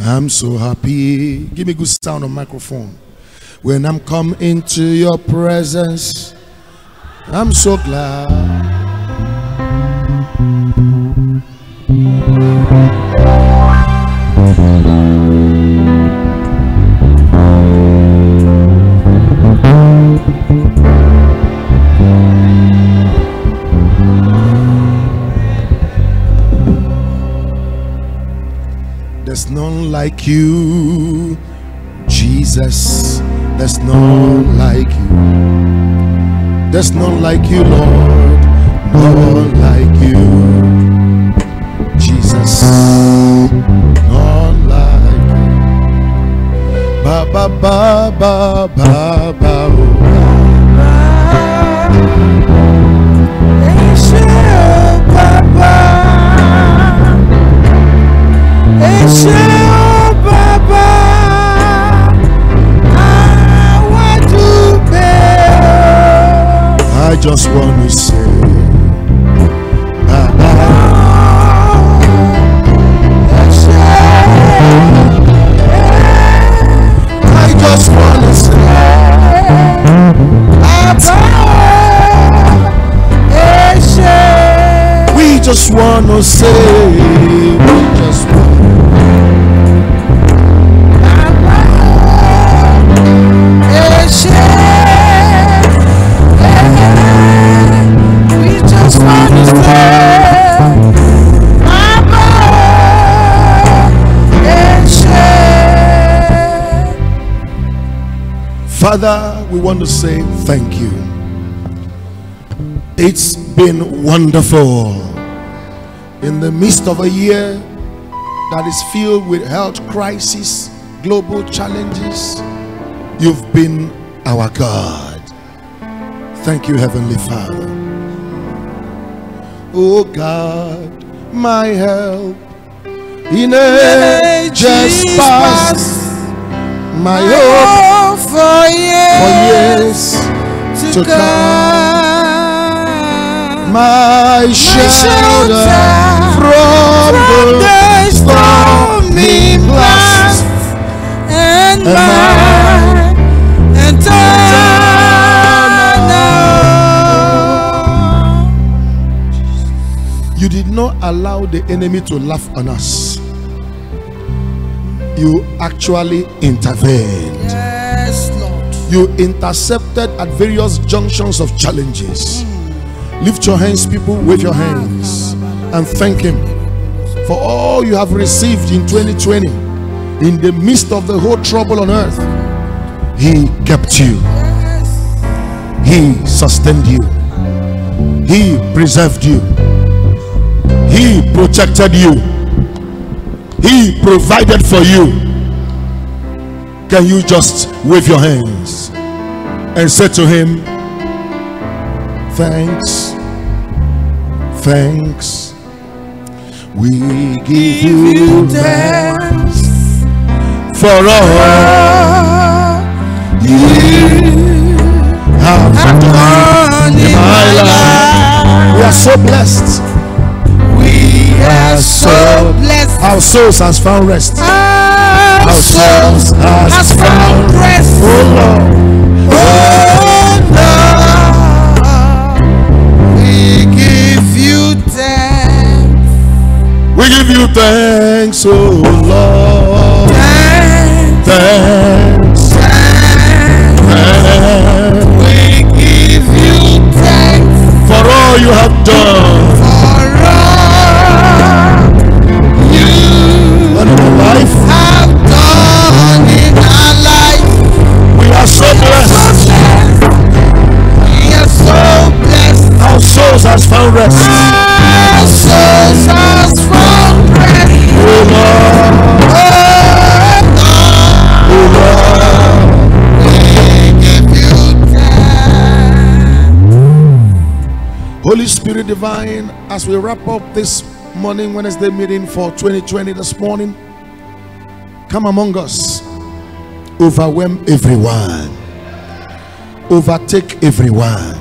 I'm so happy. Give me good sound on microphone. When I'm come into your presence, I'm so glad. Like you, Jesus. There's none like you. There's none like you, Lord. None like you, Jesus. None like you. Ba ba ba ba ba ba. I just want to say. I just want to say, we just want to say, Father, we want to say thank you. It's been wonderful. In the midst of a year that is filled with health crisis, global challenges, you've been our God. Thank you, Heavenly Father. Oh God, my help in ages past, my hope for for years years to to come. come. My shelter shelter from From the stormy blast. and And my eternal. You did not allow the enemy to laugh on us. You actually intervened. Lord. You intercepted at various junctions of challenges. Lift your hands, people, wave your hands and thank Him for all you have received in 2020. In the midst of the whole trouble on earth, He kept you, He sustained you, He preserved you, He protected you, He provided for you. Can you just wave your hands and say to Him, Thanks, thanks. We give you thanks for all you have done in my my life. We are so blessed. We are so blessed. Our souls has found rest. Ah. Our souls has found rest. Oh Lord, Oh Lord, we give you thanks. we give you thanks, oh Lord. Thanks, Thanks, thanks. We give you thanks. For all you have done blessed. Our souls has found rest. Our souls has found rest. Oh Lord, Oh Lord. Holy Spirit divine, as we wrap up this morning Wednesday meeting for 2020 this morning, come among us, overwhelm everyone, overtake everyone.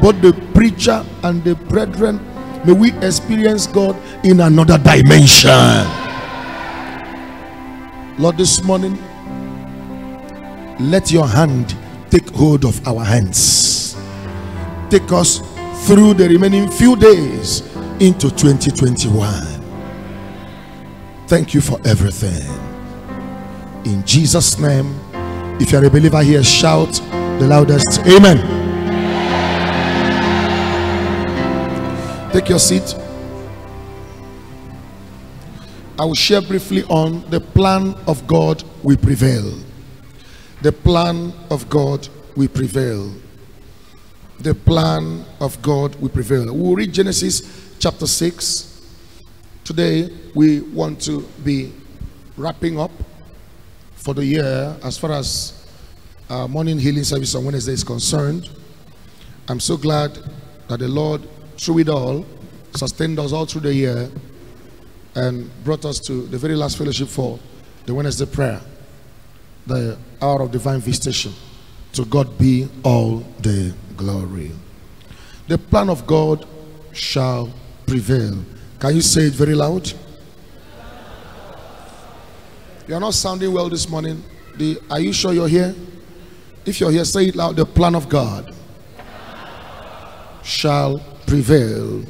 Both the preacher and the brethren, may we experience God in another dimension. Lord, this morning, let your hand take hold of our hands. Take us through the remaining few days into 2021. Thank you for everything. In Jesus' name, if you're a believer here, shout the loudest Amen. Take your seat. I will share briefly on the plan of God will prevail. The plan of God will prevail. The plan of God will prevail. We'll read Genesis chapter 6. Today, we want to be wrapping up for the year as far as our morning healing service on Wednesday is concerned. I'm so glad that the Lord, through it all, sustained us all through the year and brought us to the very last fellowship for the Wednesday prayer, the hour of divine visitation. To God be all the glory. The plan of God shall prevail. Can you say it very loud? You are not sounding well this morning. The, are you sure you're here? If you're here, say it loud. The plan of God shall prevail.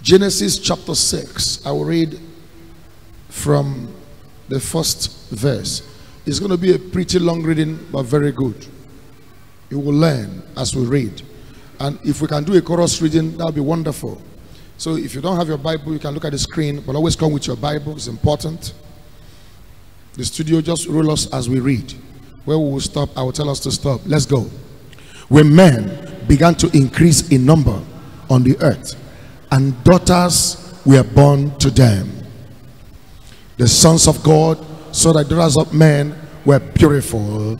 Genesis chapter 6. I will read from the first verse. It's going to be a pretty long reading, but very good. You will learn as we read. And if we can do a chorus reading, that would be wonderful. So if you don't have your Bible, you can look at the screen, but always come with your Bible. It's important. The studio just roll us as we read. Where we will stop, I will tell us to stop. Let's go. When men began to increase in number on the earth, and daughters were born to them. The sons of God saw that daughters of men were beautiful,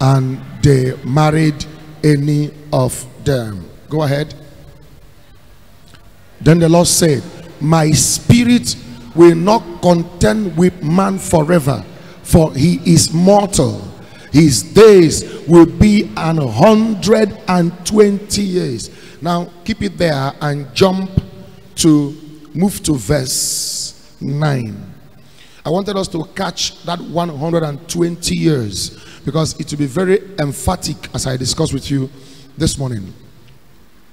and they married any of them. Go ahead. Then the Lord said, My spirit will not contend with man forever, for he is mortal. His days will be an hundred and twenty years. Now keep it there and jump to move to verse 9. I wanted us to catch that 120 years because it will be very emphatic as I discuss with you this morning.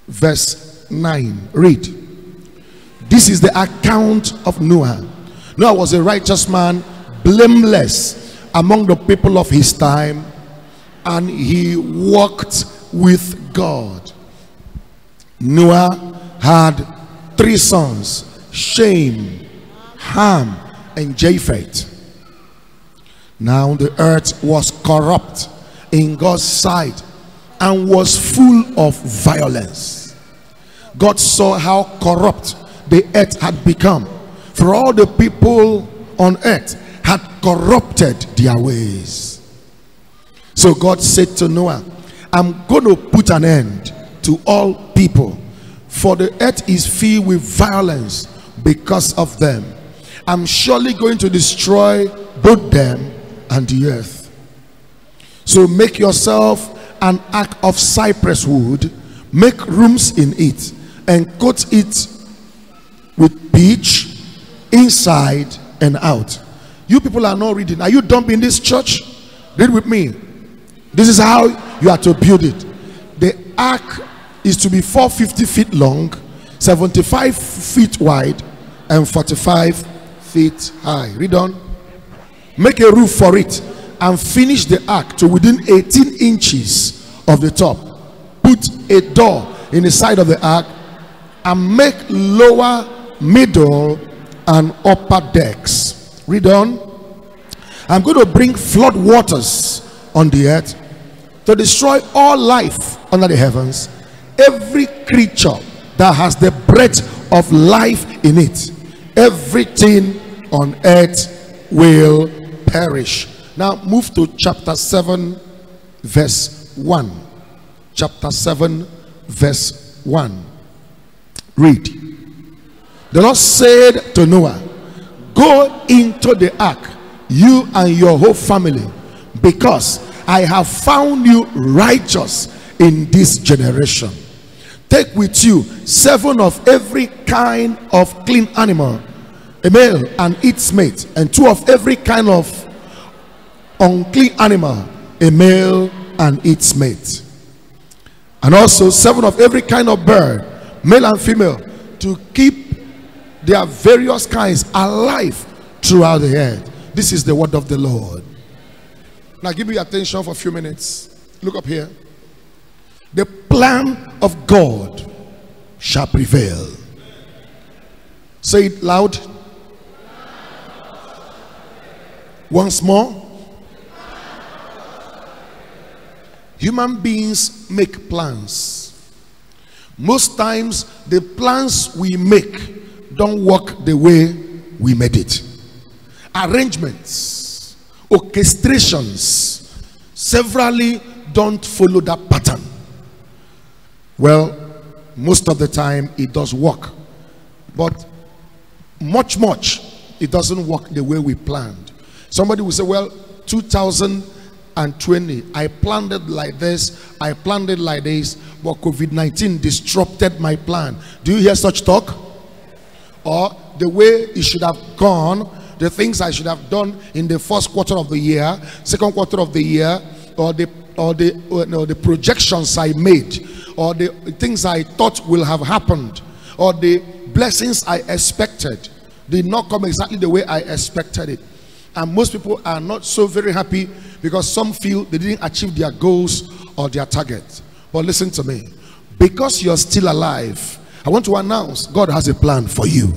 Verse 9. Read. This is the account of Noah. Noah was a righteous man, blameless among the people of his time, and he walked with God. Noah had three sons Shem, Ham, and Japheth. Now the earth was corrupt in God's sight and was full of violence. God saw how corrupt the earth had become, for all the people on earth had corrupted their ways. So God said to Noah, I'm going to put an end to all people, for the earth is filled with violence because of them. I'm surely going to destroy both them and the earth. So make yourself an ark of cypress wood, make rooms in it, and coat it with pitch inside and out. You people are not reading. Are you dumb in this church? Read with me. This is how you are to build it. The ark is to be 450 feet long, 75 feet wide, and 45 feet high. Read on. Make a roof for it and finish the ark to within 18 inches of the top. Put a door in the side of the ark and make lower, middle, and upper decks. Read on. I'm going to bring flood waters on the earth to destroy all life under the heavens. Every creature that has the breath of life in it, everything on earth will perish. Now move to chapter 7, verse 1. Chapter 7, verse 1. Read. The Lord said to Noah, Go into the ark, you and your whole family, because I have found you righteous in this generation. Take with you seven of every kind of clean animal, a male and its mate, and two of every kind of unclean animal, a male and its mate. And also seven of every kind of bird, male and female, to keep their various kinds alive throughout the earth. This is the word of the Lord. Now give me your attention for a few minutes. Look up here. The plan of God shall prevail. Say it loud. Once more. Human beings make plans. Most times, the plans we make don't work the way we made it. Arrangements, orchestrations, severally don't follow that pattern. Well, most of the time it does work, but much, much it doesn't work the way we planned. Somebody will say, Well, 2020, I planned it like this, I planned it like this, but COVID 19 disrupted my plan. Do you hear such talk? Or the way it should have gone, the things I should have done in the first quarter of the year, second quarter of the year, or the or the or, no, the projections I made, or the things I thought will have happened, or the blessings I expected did not come exactly the way I expected it. And most people are not so very happy because some feel they didn't achieve their goals or their targets. But listen to me. Because you're still alive, I want to announce God has a plan for you.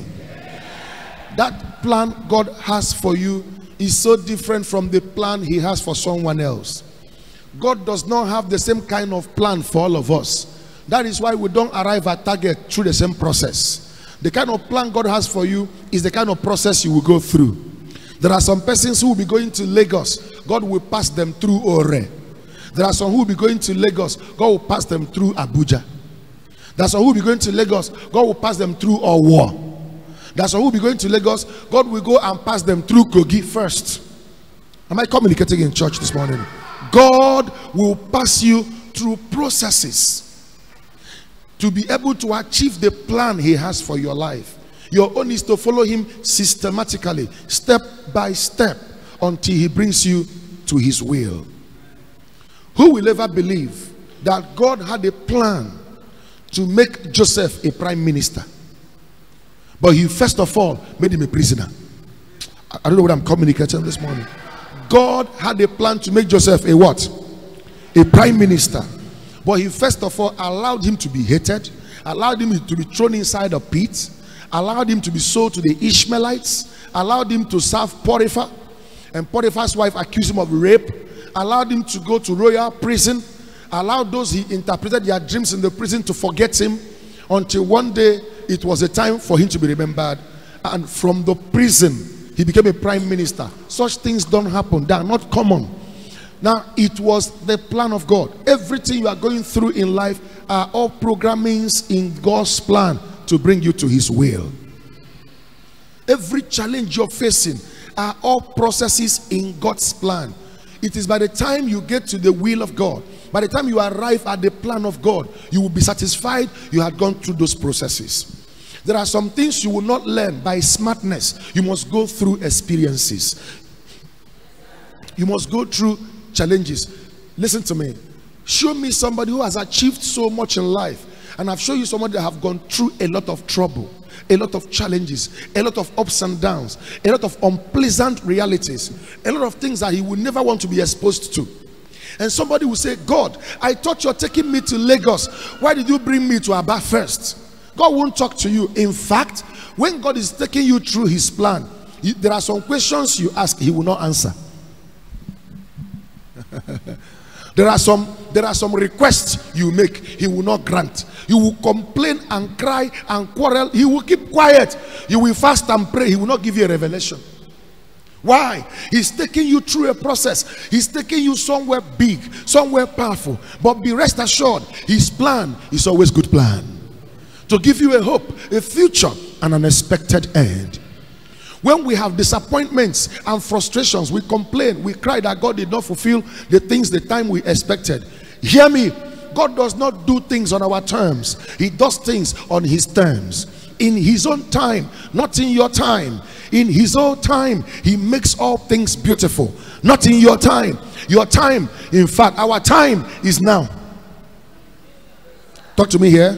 That plan God has for you is so different from the plan He has for someone else. God does not have the same kind of plan for all of us. That is why we don't arrive at target through the same process. The kind of plan God has for you is the kind of process you will go through. There are some persons who will be going to Lagos, God will pass them through Ore. There are some who will be going to Lagos, God will pass them through Abuja. Some who will be going to Lagos, God will pass them through Owo. war. some who will be going to Lagos, God will go and pass them through Kogi first. Am I communicating in church this morning? God will pass you through processes to be able to achieve the plan He has for your life. Your own is to follow Him systematically, step by step, until He brings you to His will. Who will ever believe that God had a plan to make Joseph a prime minister? But He first of all made him a prisoner. I don't know what I'm communicating this morning. God had a plan to make Joseph a what? A prime minister. But he first of all allowed him to be hated, allowed him to be thrown inside a pit, allowed him to be sold to the Ishmaelites, allowed him to serve Potiphar, and Potiphar's wife accused him of rape, allowed him to go to royal prison, allowed those he interpreted their dreams in the prison to forget him until one day it was a time for him to be remembered. And from the prison, he became a prime minister. Such things don't happen, they are not common. Now, it was the plan of God. Everything you are going through in life are all programmings in God's plan to bring you to His will. Every challenge you're facing are all processes in God's plan. It is by the time you get to the will of God, by the time you arrive at the plan of God, you will be satisfied you had gone through those processes. There are some things you will not learn by smartness, you must go through experiences. You must go through challenges. Listen to me. Show me somebody who has achieved so much in life, and I've shown you somebody that have gone through a lot of trouble, a lot of challenges, a lot of ups and downs, a lot of unpleasant realities, a lot of things that he would never want to be exposed to. And somebody will say, God, I thought you're taking me to Lagos. Why did you bring me to Aba first? God won't talk to you. In fact, when God is taking you through his plan, you- there are some questions you ask, he will not answer. there are some there are some requests you make he will not grant you will complain and cry and quarrel he will keep quiet you will fast and pray he will not give you a revelation why he's taking you through a process he's taking you somewhere big somewhere powerful but be rest assured his plan is always good plan to give you a hope a future and an expected end when we have disappointments and frustrations, we complain, we cry that God did not fulfill the things the time we expected. Hear me. God does not do things on our terms, He does things on His terms. In his own time, not in your time. In his own time, he makes all things beautiful, not in your time. Your time, in fact, our time is now. Talk to me here.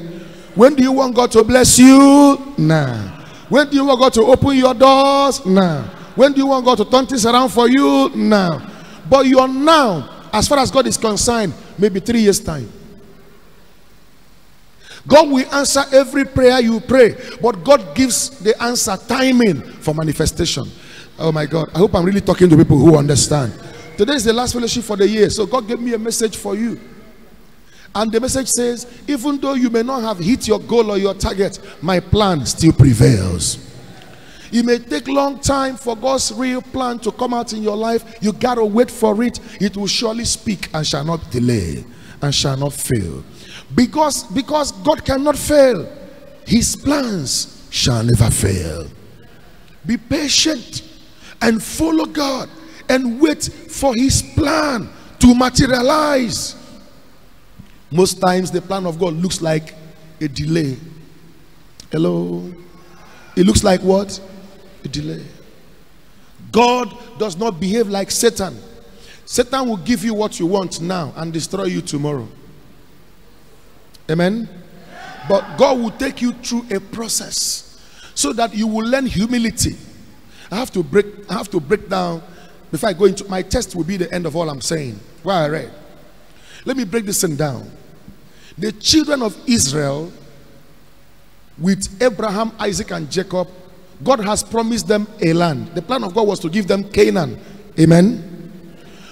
When do you want God to bless you? Now. When do you want God to open your doors? Now. When do you want God to turn things around for you? Now. But your now, as far as God is concerned, maybe three years' time. God will answer every prayer you pray, but God gives the answer timing for manifestation. Oh my God. I hope I'm really talking to people who understand. Today is the last fellowship for the year, so God gave me a message for you. And the message says, even though you may not have hit your goal or your target, my plan still prevails. It may take long time for God's real plan to come out in your life. You gotta wait for it. It will surely speak and shall not delay and shall not fail. Because because God cannot fail. His plans shall never fail. Be patient and follow God and wait for his plan to materialize. Most times, the plan of God looks like a delay. Hello? It looks like what? A delay. God does not behave like Satan. Satan will give you what you want now and destroy you tomorrow. Amen? But God will take you through a process so that you will learn humility. I have to break, I have to break down before I go into my test will be the end of all I'm saying. What I read. Let me break this thing down. The children of Israel, with Abraham, Isaac, and Jacob, God has promised them a land. The plan of God was to give them Canaan. Amen.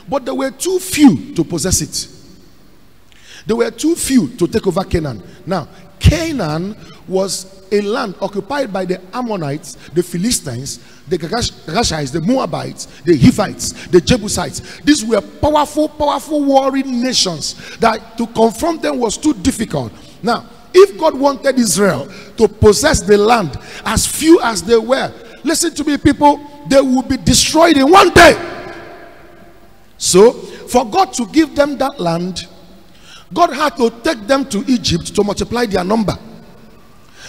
But there were too few to possess it. There were too few to take over Canaan. Now, Canaan was a land occupied by the Ammonites, the Philistines, the Gashites, the Moabites, the Hivites, the Jebusites. These were powerful, powerful warring nations that to confront them was too difficult. Now, if God wanted Israel to possess the land as few as they were, listen to me, people, they would be destroyed in one day. So, for God to give them that land, God had to take them to Egypt to multiply their number.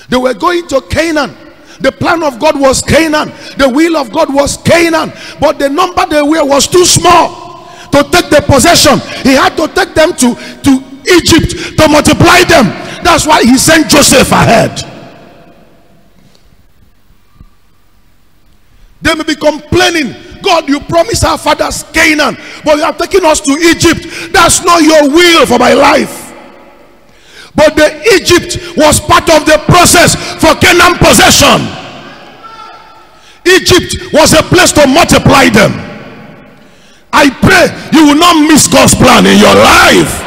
They were going to Canaan. The plan of God was Canaan. The will of God was Canaan. But the number they were was too small to take the possession. He had to take them to, to Egypt to multiply them. That's why he sent Joseph ahead. They may be complaining, God, you promised our fathers Canaan, but you are taking us to Egypt. That's not your will for my life. But the Egypt was part of the process for Canaan possession. Egypt was a place to multiply them. I pray you will not miss God's plan in your life.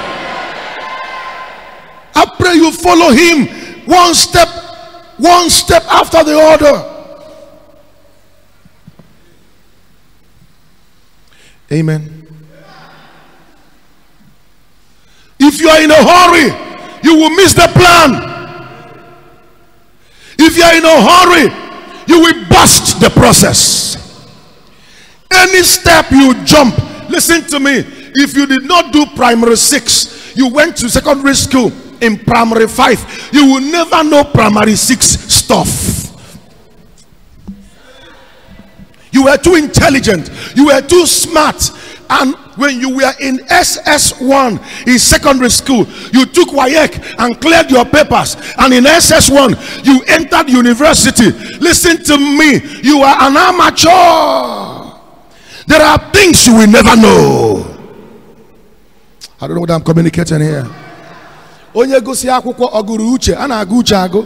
I pray you follow him one step, one step after the other. Amen. If you are in a hurry, you will miss the plan. If you are in a hurry, you will bust the process. Any step you jump, listen to me. If you did not do primary six, you went to secondary school in primary five, you will never know primary six stuff. You were too intelligent, you were too smart, and when you were in SS1 in secondary school, you took WAEC and cleared your papers, and in SS1 you entered university. Listen to me, you are an amateur. There are things you will never know. I don't know what I'm communicating here. Onye gosi akwụkwọ ọgụrụ uche a na-agụ uche agụ.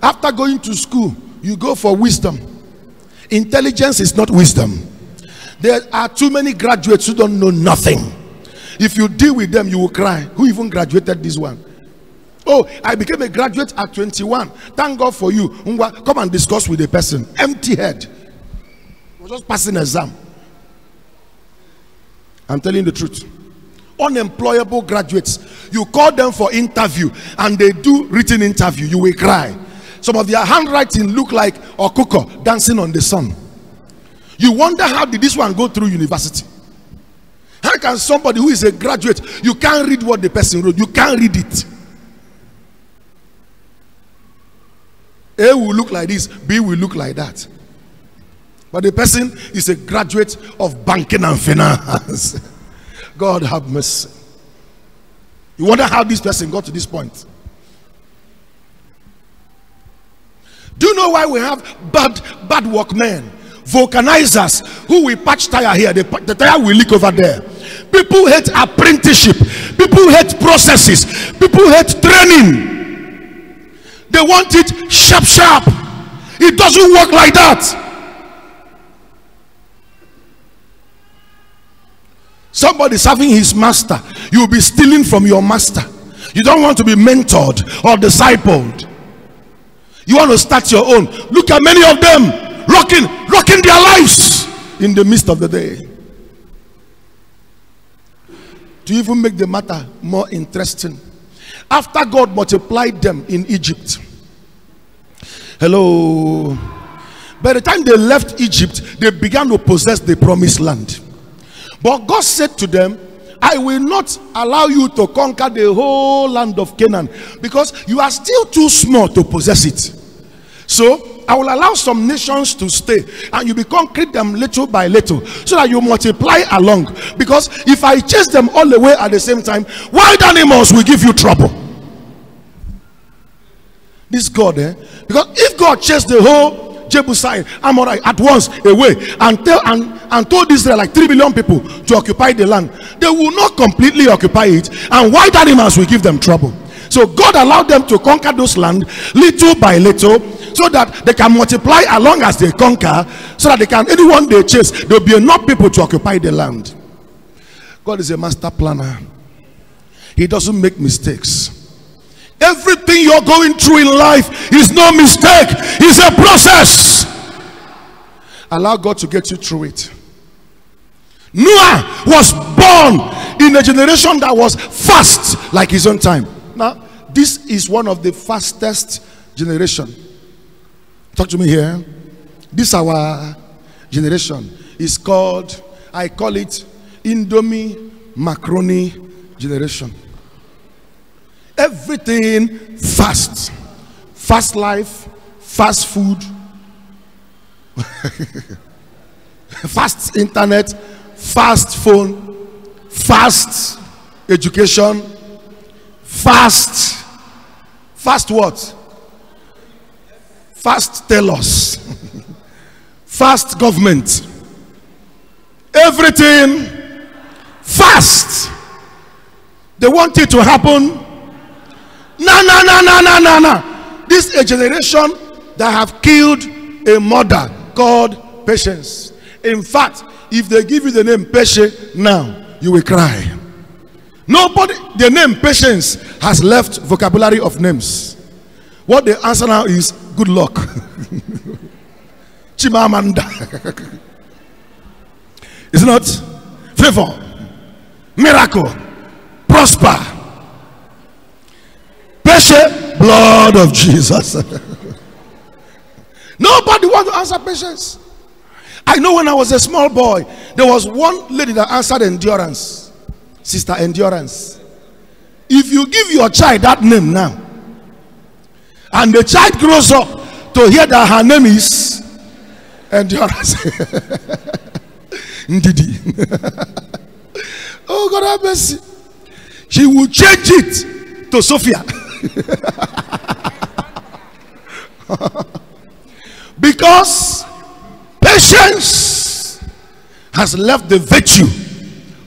After going to school, you go for wisdom. Intelligence is not wisdom. There are too many graduates who don't know nothing. If you deal with them, you will cry. Who even graduated this one? Oh, I became a graduate at 21. Thank God for you. Come and discuss with a person. Empty head. Just passing exam. I'm telling the truth. Unemployable graduates. You call them for interview and they do written interview. You will cry. Some of their handwriting look like Okoko dancing on the sun. You wonder how did this one go through university? How can somebody who is a graduate, you can't read what the person wrote, you can't read it. A will look like this, B will look like that. But the person is a graduate of banking and finance. God have mercy. You wonder how this person got to this point. Do you know why we have bad bad workmen, vulcanizers who will patch tire here, the, the tire will leak over there. People hate apprenticeship. People hate processes. People hate training. They want it sharp, sharp. It doesn't work like that. Somebody serving his master, you'll be stealing from your master. You don't want to be mentored or discipled. You want to start your own. Look at many of them rocking, rocking their lives in the midst of the day. To even make the matter more interesting, after God multiplied them in Egypt, hello, by the time they left Egypt, they began to possess the promised land. But God said to them, I will not allow you to conquer the whole land of Canaan because you are still too small to possess it. So I will allow some nations to stay and you will conquer them little by little so that you multiply along. Because if I chase them all the way at the same time, wild animals will give you trouble. This God, eh? Because if God chased the whole Jebusite, Amorite at once away and tell and, and told Israel like three billion people to occupy the land, they will not completely occupy it, and wild animals will give them trouble. So God allowed them to conquer those land little by little, so that they can multiply along as they conquer, so that they can anyone they chase, there will be enough people to occupy the land. God is a master planner. He doesn't make mistakes. Everything you're going through in life is no mistake, it's a process. Allow God to get you through it. Noah was born in a generation that was fast like his own time. Now, this is one of the fastest generation. Talk to me here. This our generation is called, I call it Indomie Macaroni generation. Everything fast. Fast life, fast food, fast internet, fast phone, fast education, fast, fast what? Fast tell us. fast government. Everything fast. They want it to happen no, no, no, no, no, no, no. This is a generation that have killed a mother called patience. In fact, if they give you the name patience now, you will cry. Nobody, the name patience has left vocabulary of names. What they answer now is good luck. Chimamanda. is not? Favor. Miracle. Prosper Patient blood of Jesus. Nobody want to answer patience. I know when I was a small boy, there was one lady that answered endurance. Sister Endurance. If you give your child that name now, and the child grows up to hear that her name is Endurance. Ndidi. oh God have mercy. She will change it to Sophia. because patience has left the virtue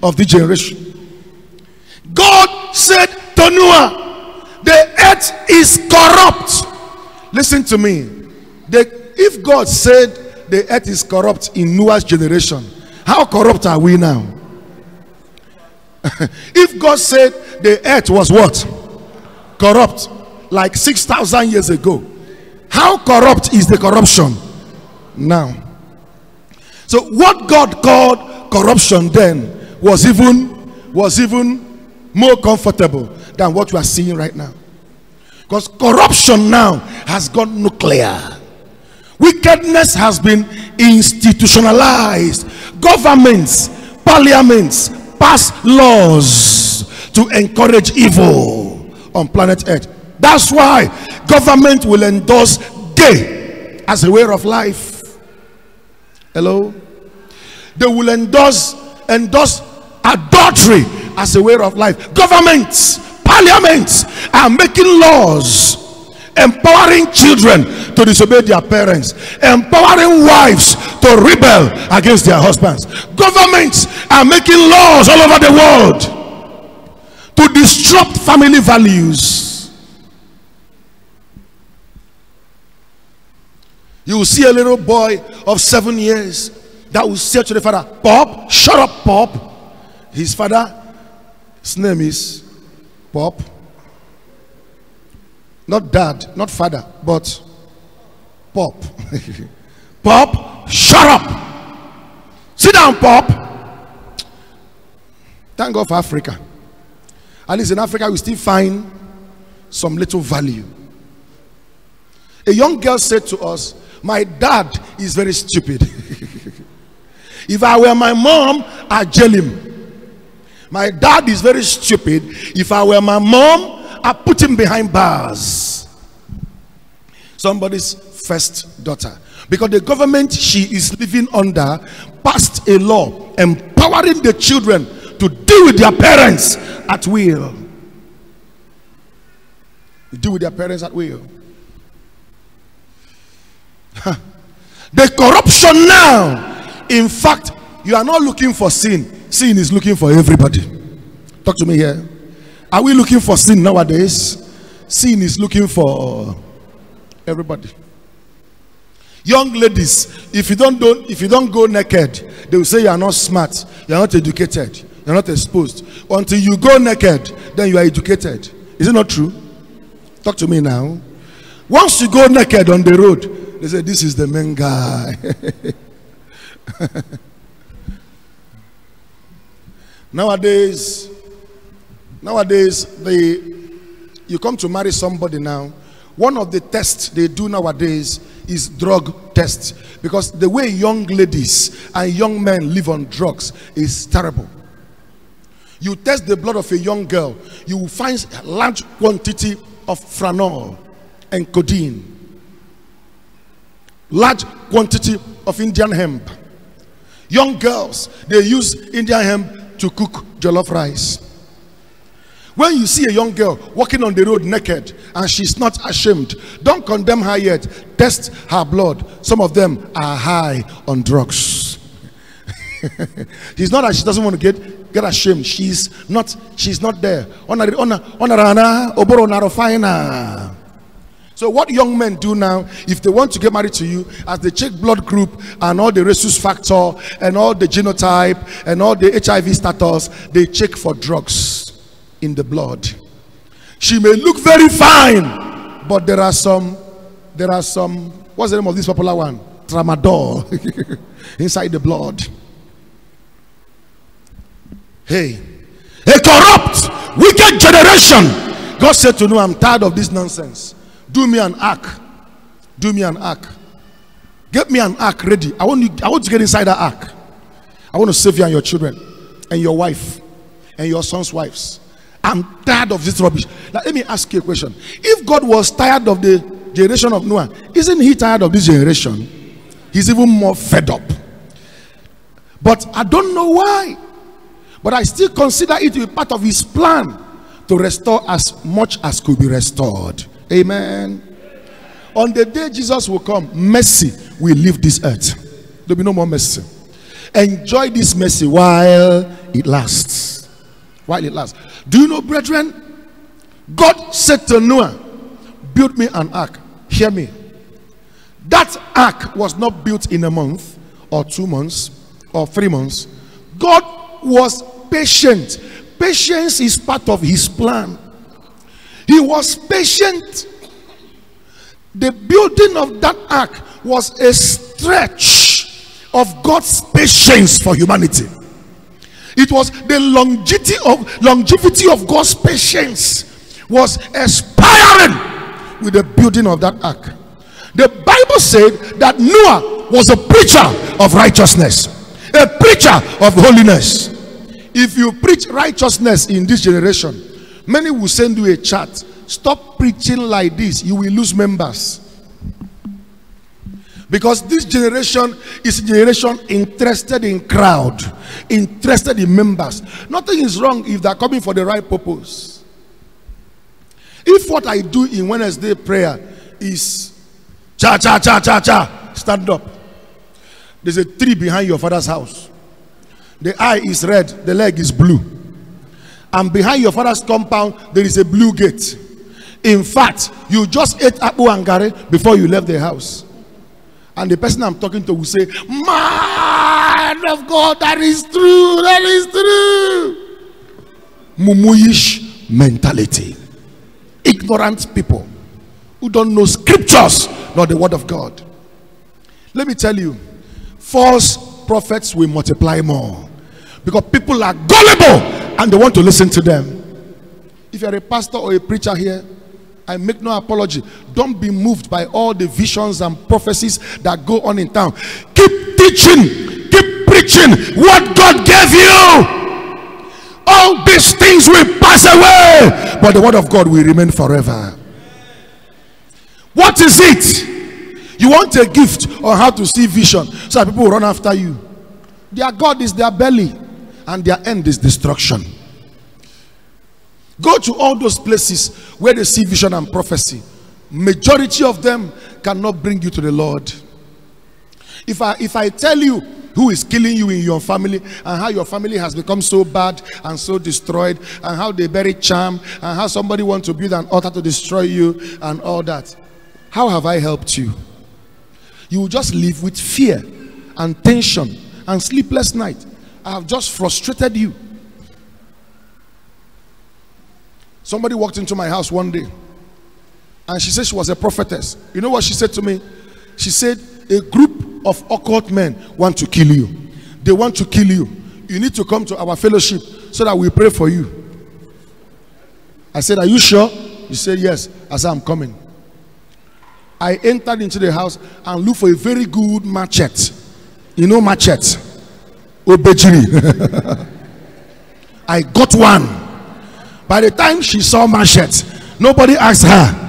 of the generation. God said to Noah, The earth is corrupt. Listen to me. The, if God said the earth is corrupt in Noah's generation, how corrupt are we now? if God said the earth was what? Corrupt like 6,000 years ago. How corrupt is the corruption now? So what God called corruption then was even was even more comfortable than what we are seeing right now. Because corruption now has gone nuclear. Wickedness has been institutionalized. Governments, parliaments pass laws to encourage evil on planet Earth. That's why government will endorse gay as a way of life. Hello? They will endorse endorse adultery as a way of life. Governments, parliaments are making laws empowering children to disobey their parents, empowering wives to rebel against their husbands. Governments are making laws all over the world to disrupt family values. You will see a little boy of seven years that will say to the father, Pop, shut up, Pop. His father, his name is Pop. Not dad, not father, but Pop. Pop, shut up. Sit down, Pop. Thank God for Africa. At least in Africa, we still find some little value. A young girl said to us, My dad is very stupid. if I were my mom, I'd jail him. My dad is very stupid. If I were my mom, I'd put him behind bars. Somebody's first daughter. Because the government she is living under passed a law empowering the children to deal with their parents at will. Deal with their parents at will. the corruption now, in fact, you are not looking for sin, sin is looking for everybody. Talk to me here. Are we looking for sin nowadays? Sin is looking for everybody. Young ladies, if you don't, don't if you don't go naked, they will say you are not smart, you are not educated, you are not exposed. Until you go naked, then you are educated. Is it not true? Talk to me now. Once you go naked on the road, they say this is the main guy. Nowadays, Nowadays, they you come to marry somebody now. One of the tests they do nowadays is drug tests because the way young ladies and young men live on drugs is terrible. You test the blood of a young girl, you will find large quantity of franol and codeine, large quantity of Indian hemp. Young girls they use Indian hemp to cook jollof rice. When you see a young girl walking on the road naked and she's not ashamed, don't condemn her yet. Test her blood. Some of them are high on drugs. she's not that she doesn't want to get get ashamed. She's not she's not there. So what young men do now, if they want to get married to you, as they check blood group and all the rhesus factor and all the genotype and all the HIV status, they check for drugs in the blood. She may look very fine, but there are some, there are some, what's the name of this popular one? Tramadol inside the blood. Hey, a corrupt, wicked generation. God said to Noah, I'm tired of this nonsense. Do me an ark. Do me an ark. Get me an ark ready. I want you, I want to get inside that ark. I want to save you and your children and your wife and your son's wives. I'm tired of this rubbish. Now, let me ask you a question. If God was tired of the generation of Noah, isn't he tired of this generation? He's even more fed up. But I don't know why. But I still consider it to be part of his plan to restore as much as could be restored. Amen. On the day Jesus will come, mercy will leave this earth. There'll be no more mercy. Enjoy this mercy while it lasts. While it lasts. Do you know, brethren? God said to Noah, Build me an ark. Hear me. That ark was not built in a month or two months or three months. God was patient. Patience is part of his plan. He was patient. The building of that ark was a stretch of God's patience for humanity. It was the longevity of longevity of God's patience was expiring with the building of that ark. The Bible said that Noah was a preacher of righteousness, a preacher of holiness. If you preach righteousness in this generation, many will send you a chat. Stop preaching like this, you will lose members. Because this generation is a generation interested in crowd, interested in members. Nothing is wrong if they're coming for the right purpose. If what I do in Wednesday prayer is cha cha cha cha cha, stand up. There's a tree behind your father's house. The eye is red, the leg is blue. And behind your father's compound, there is a blue gate. In fact, you just ate apple and gari before you left the house. And the person I'm talking to will say, Man of God, that is true, that is true. Mumuyish mentality. Ignorant people who don't know scriptures nor the word of God. Let me tell you, false prophets will multiply more because people are gullible and they want to listen to them. If you're a pastor or a preacher here, I make no apology. Don't be moved by all the visions and prophecies that go on in town. Keep teaching, keep preaching what God gave you. All these things will pass away, but the word of God will remain forever. What is it? You want a gift on how to see vision so that people will run after you. Their God is their belly, and their end is destruction. Go to all those places where they see vision and prophecy. Majority of them cannot bring you to the Lord. If I if I tell you who is killing you in your family and how your family has become so bad and so destroyed and how they bury charm and how somebody wants to build an altar to destroy you and all that, how have I helped you? You will just live with fear and tension and sleepless night. I have just frustrated you. Somebody walked into my house one day and she said she was a prophetess. You know what she said to me? She said, A group of occult men want to kill you. They want to kill you. You need to come to our fellowship so that we pray for you. I said, Are you sure? He said, Yes. I said, I'm coming. I entered into the house and looked for a very good machete. You know, machete? Obejiri. I got one. By the time she saw machete, nobody asked her.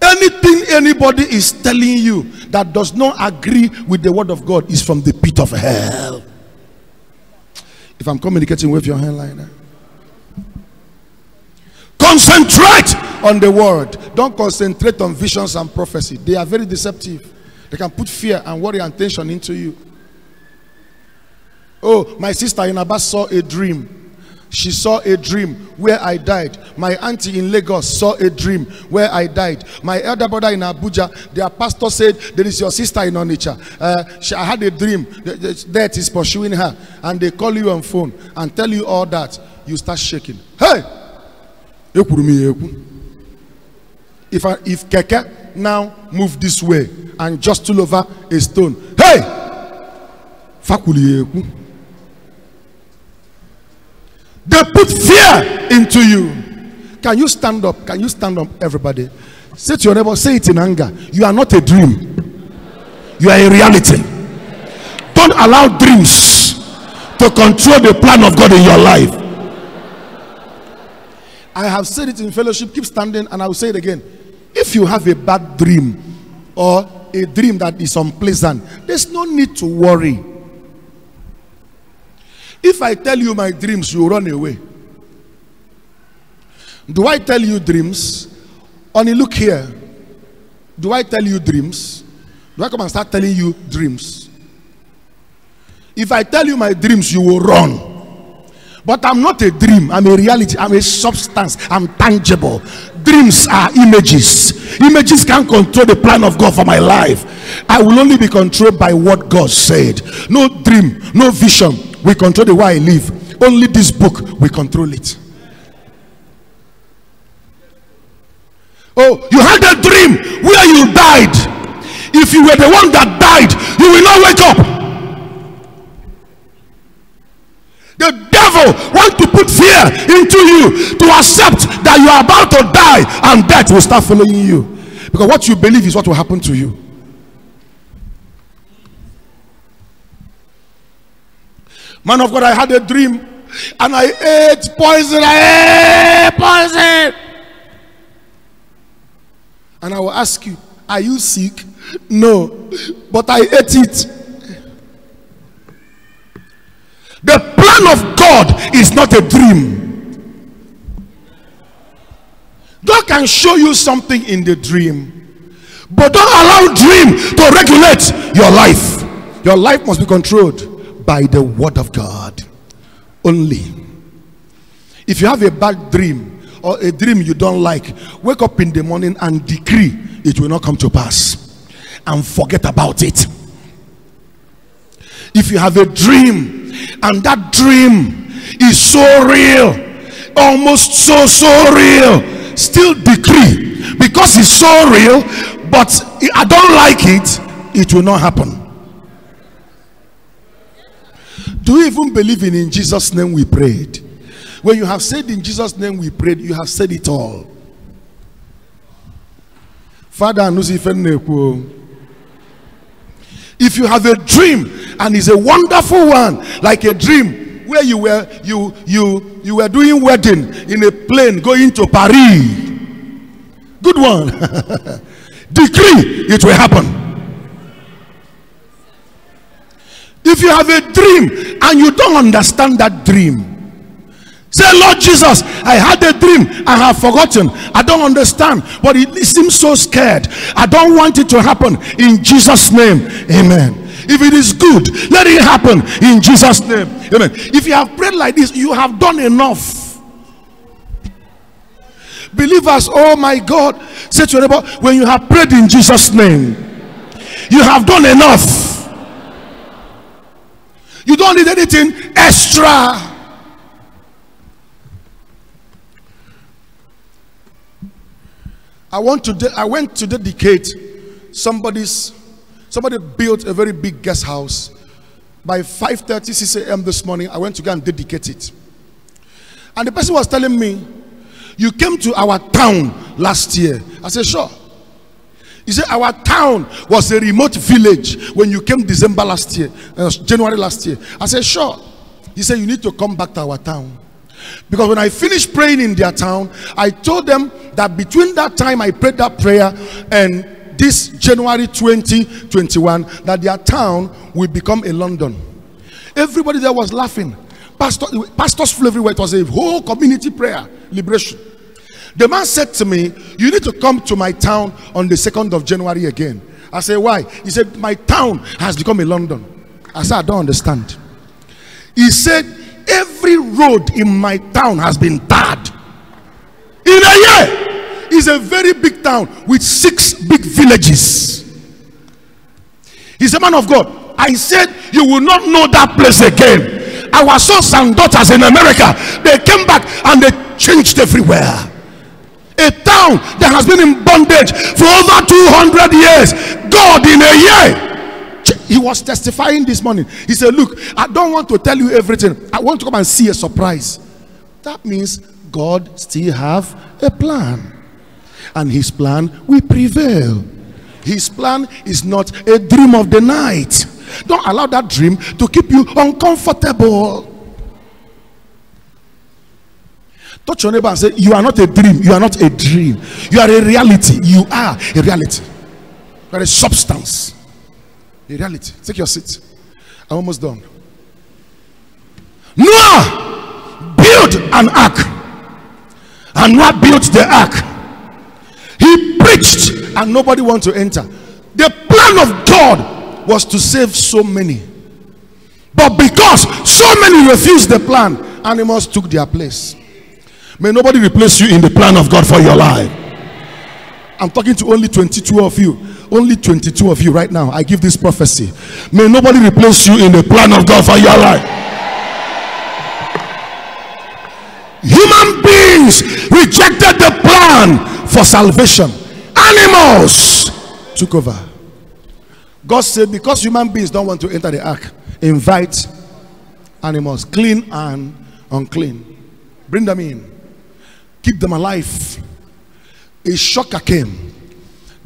Anything anybody is telling you that does not agree with the word of God is from the pit of hell. If I'm communicating with your hand like that, eh? concentrate on the word. Don't concentrate on visions and prophecy. They are very deceptive. They can put fear and worry and tension into you. Oh, my sister in Abbas saw a dream. She saw a dream where I died. My auntie in Lagos saw a dream where I died. My elder brother in Abuja, their pastor said, There is your sister in Onitsha. Uh, she, I had a dream. Death is pursuing her. And they call you on phone and tell you all that. You start shaking. Hey! If, I, if Keke now move this way and just tool over a stone, hey! They put fear into you. Can you stand up? Can you stand up, everybody? Say to your neighbor, say it in anger. You are not a dream, you are a reality. Don't allow dreams to control the plan of God in your life. I have said it in fellowship, keep standing, and I will say it again. If you have a bad dream or a dream that is unpleasant, there's no need to worry. If I tell you my dreams, you run away. Do I tell you dreams? Only look here. Do I tell you dreams? Do I come and start telling you dreams? If I tell you my dreams, you will run. But I'm not a dream, I'm a reality, I'm a substance, I'm tangible. Dreams are images. Images can't control the plan of God for my life. I will only be controlled by what God said. No dream, no vision, we control the way I live. Only this book we control it. Oh, you had a dream where you died. If you were the one that died, you will not wake up. The devil want to put fear into you to accept that you are about to die and death will start following you. Because what you believe is what will happen to you. Man of God, I had a dream and I ate poison. I ate poison. And I will ask you, Are you sick? No, but I ate it. The plan of God is not a dream. God can show you something in the dream, but don't allow dream to regulate your life. Your life must be controlled by the word of God only. If you have a bad dream or a dream you don't like, wake up in the morning and decree it will not come to pass and forget about it. If you have a dream and that dream is so real, almost so, so real, still decree because it's so real, but I don't like it, it will not happen. Do you even believe in in Jesus' name we prayed? When you have said in Jesus' name we prayed, you have said it all. Father, if you have a dream and it's a wonderful one, like a dream where you were you you you were doing wedding in a plane going to Paris. Good one. Decree it will happen. If you have a dream and you don't understand that dream, Say, Lord Jesus, I had a dream. I have forgotten. I don't understand. But it, seems so scared. I don't want it to happen in Jesus' name. Amen. If it is good, let it happen in Jesus' name. Amen. If you have prayed like this, you have done enough. Believers, oh my God, say to your neighbor, when you have prayed in Jesus' name, you have done enough. You don't need anything extra. I want to I went to dedicate somebody's somebody built a very big guest house. By 5:30 6 a.m. this morning, I went to go and dedicate it. And the person was telling me, You came to our town last year. I said, Sure. He said, Our town was a remote village when you came December last year, uh, January last year. I said, Sure. He said, You need to come back to our town. Because when I finished praying in their town, I told them that between that time I prayed that prayer and this January 2021, that their town will become a London. Everybody there was laughing. Pastor, pastors flew everywhere. It was a whole community prayer, liberation. The man said to me, You need to come to my town on the 2nd of January again. I said, Why? He said, My town has become a London. I said, I don't understand. He said, Every road in my town has been tarred. In a year, it's a very big town with six big villages. He's a man of God. I said, You will not know that place again. Our sons and daughters in America, they came back and they changed everywhere. A town that has been in bondage for over 200 years, God in a year he was testifying this morning. He said, Look, I don't want to tell you everything. I want to come and see a surprise. That means God still have a plan. And his plan will prevail. His plan is not a dream of the night. Don't allow that dream to keep you uncomfortable. Touch your neighbor and say, You are not a dream. You are not a dream. You are a reality. You are a reality. You are a substance. Reality. Take your seat. I'm almost done. Noah built an ark. And Noah built the ark. He preached and nobody wanted to enter. The plan of God was to save so many. But because so many refused the plan, animals took their place. May nobody replace you in the plan of God for your life. I'm talking to only 22 of you. Only 22 of you right now. I give this prophecy. May nobody replace you in the plan of God for your life. Human beings rejected the plan for salvation. Animals took over. God said, because human beings don't want to enter the ark, invite animals, clean and unclean. Bring them in, keep them alive. A shocker came.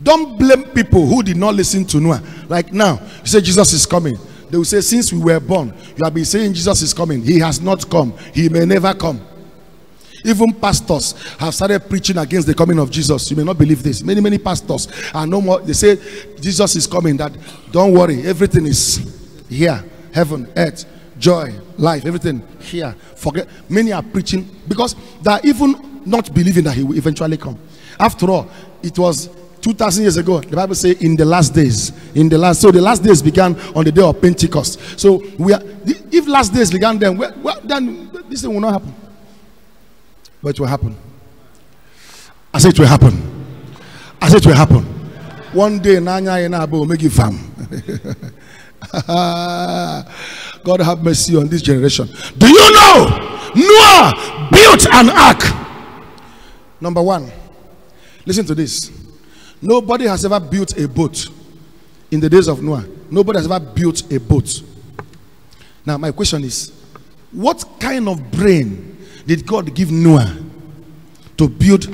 Don't blame people who did not listen to Noah. Like now, you say Jesus is coming. They will say, Since we were born, you have been saying Jesus is coming. He has not come. He may never come. Even pastors have started preaching against the coming of Jesus. You may not believe this. Many, many pastors are no more. They say Jesus is coming. That don't worry, everything is here. Heaven, earth, joy, life, everything here. Forget. Many are preaching because they are even not believing that he will eventually come. After all, it was 2000 years ago. The bible says in the last days in the last so the last days began on the day of pentecost. So we are if last days began then well, then this thing will not happen. But it will happen. I say it will happen. I say it will happen. One day nanya ina abo make you fam god have mercy on this generation. Do you know noah built an ark? Number one listen to this Nobody has ever built a boat in the days of Noah. Nobody has ever built a boat. Now, my question is what kind of brain did God give Noah to build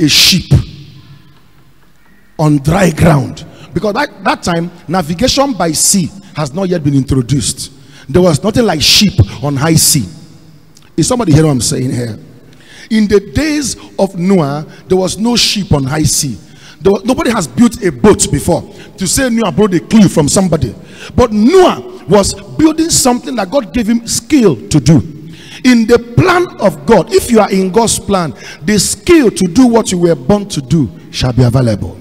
a ship on dry ground? Because that, that time, navigation by sea has not yet been introduced. There was nothing like ship on high sea. Is somebody hear what I'm saying here? In the days of Noah, there was no ship on high sea was, nobody has built a boat before to say Noah brought a clue from somebody. But Noah was building something that God gave him skill to do. In the plan of God, if you are in God's plan, the skill to do what you were born to do shall be available.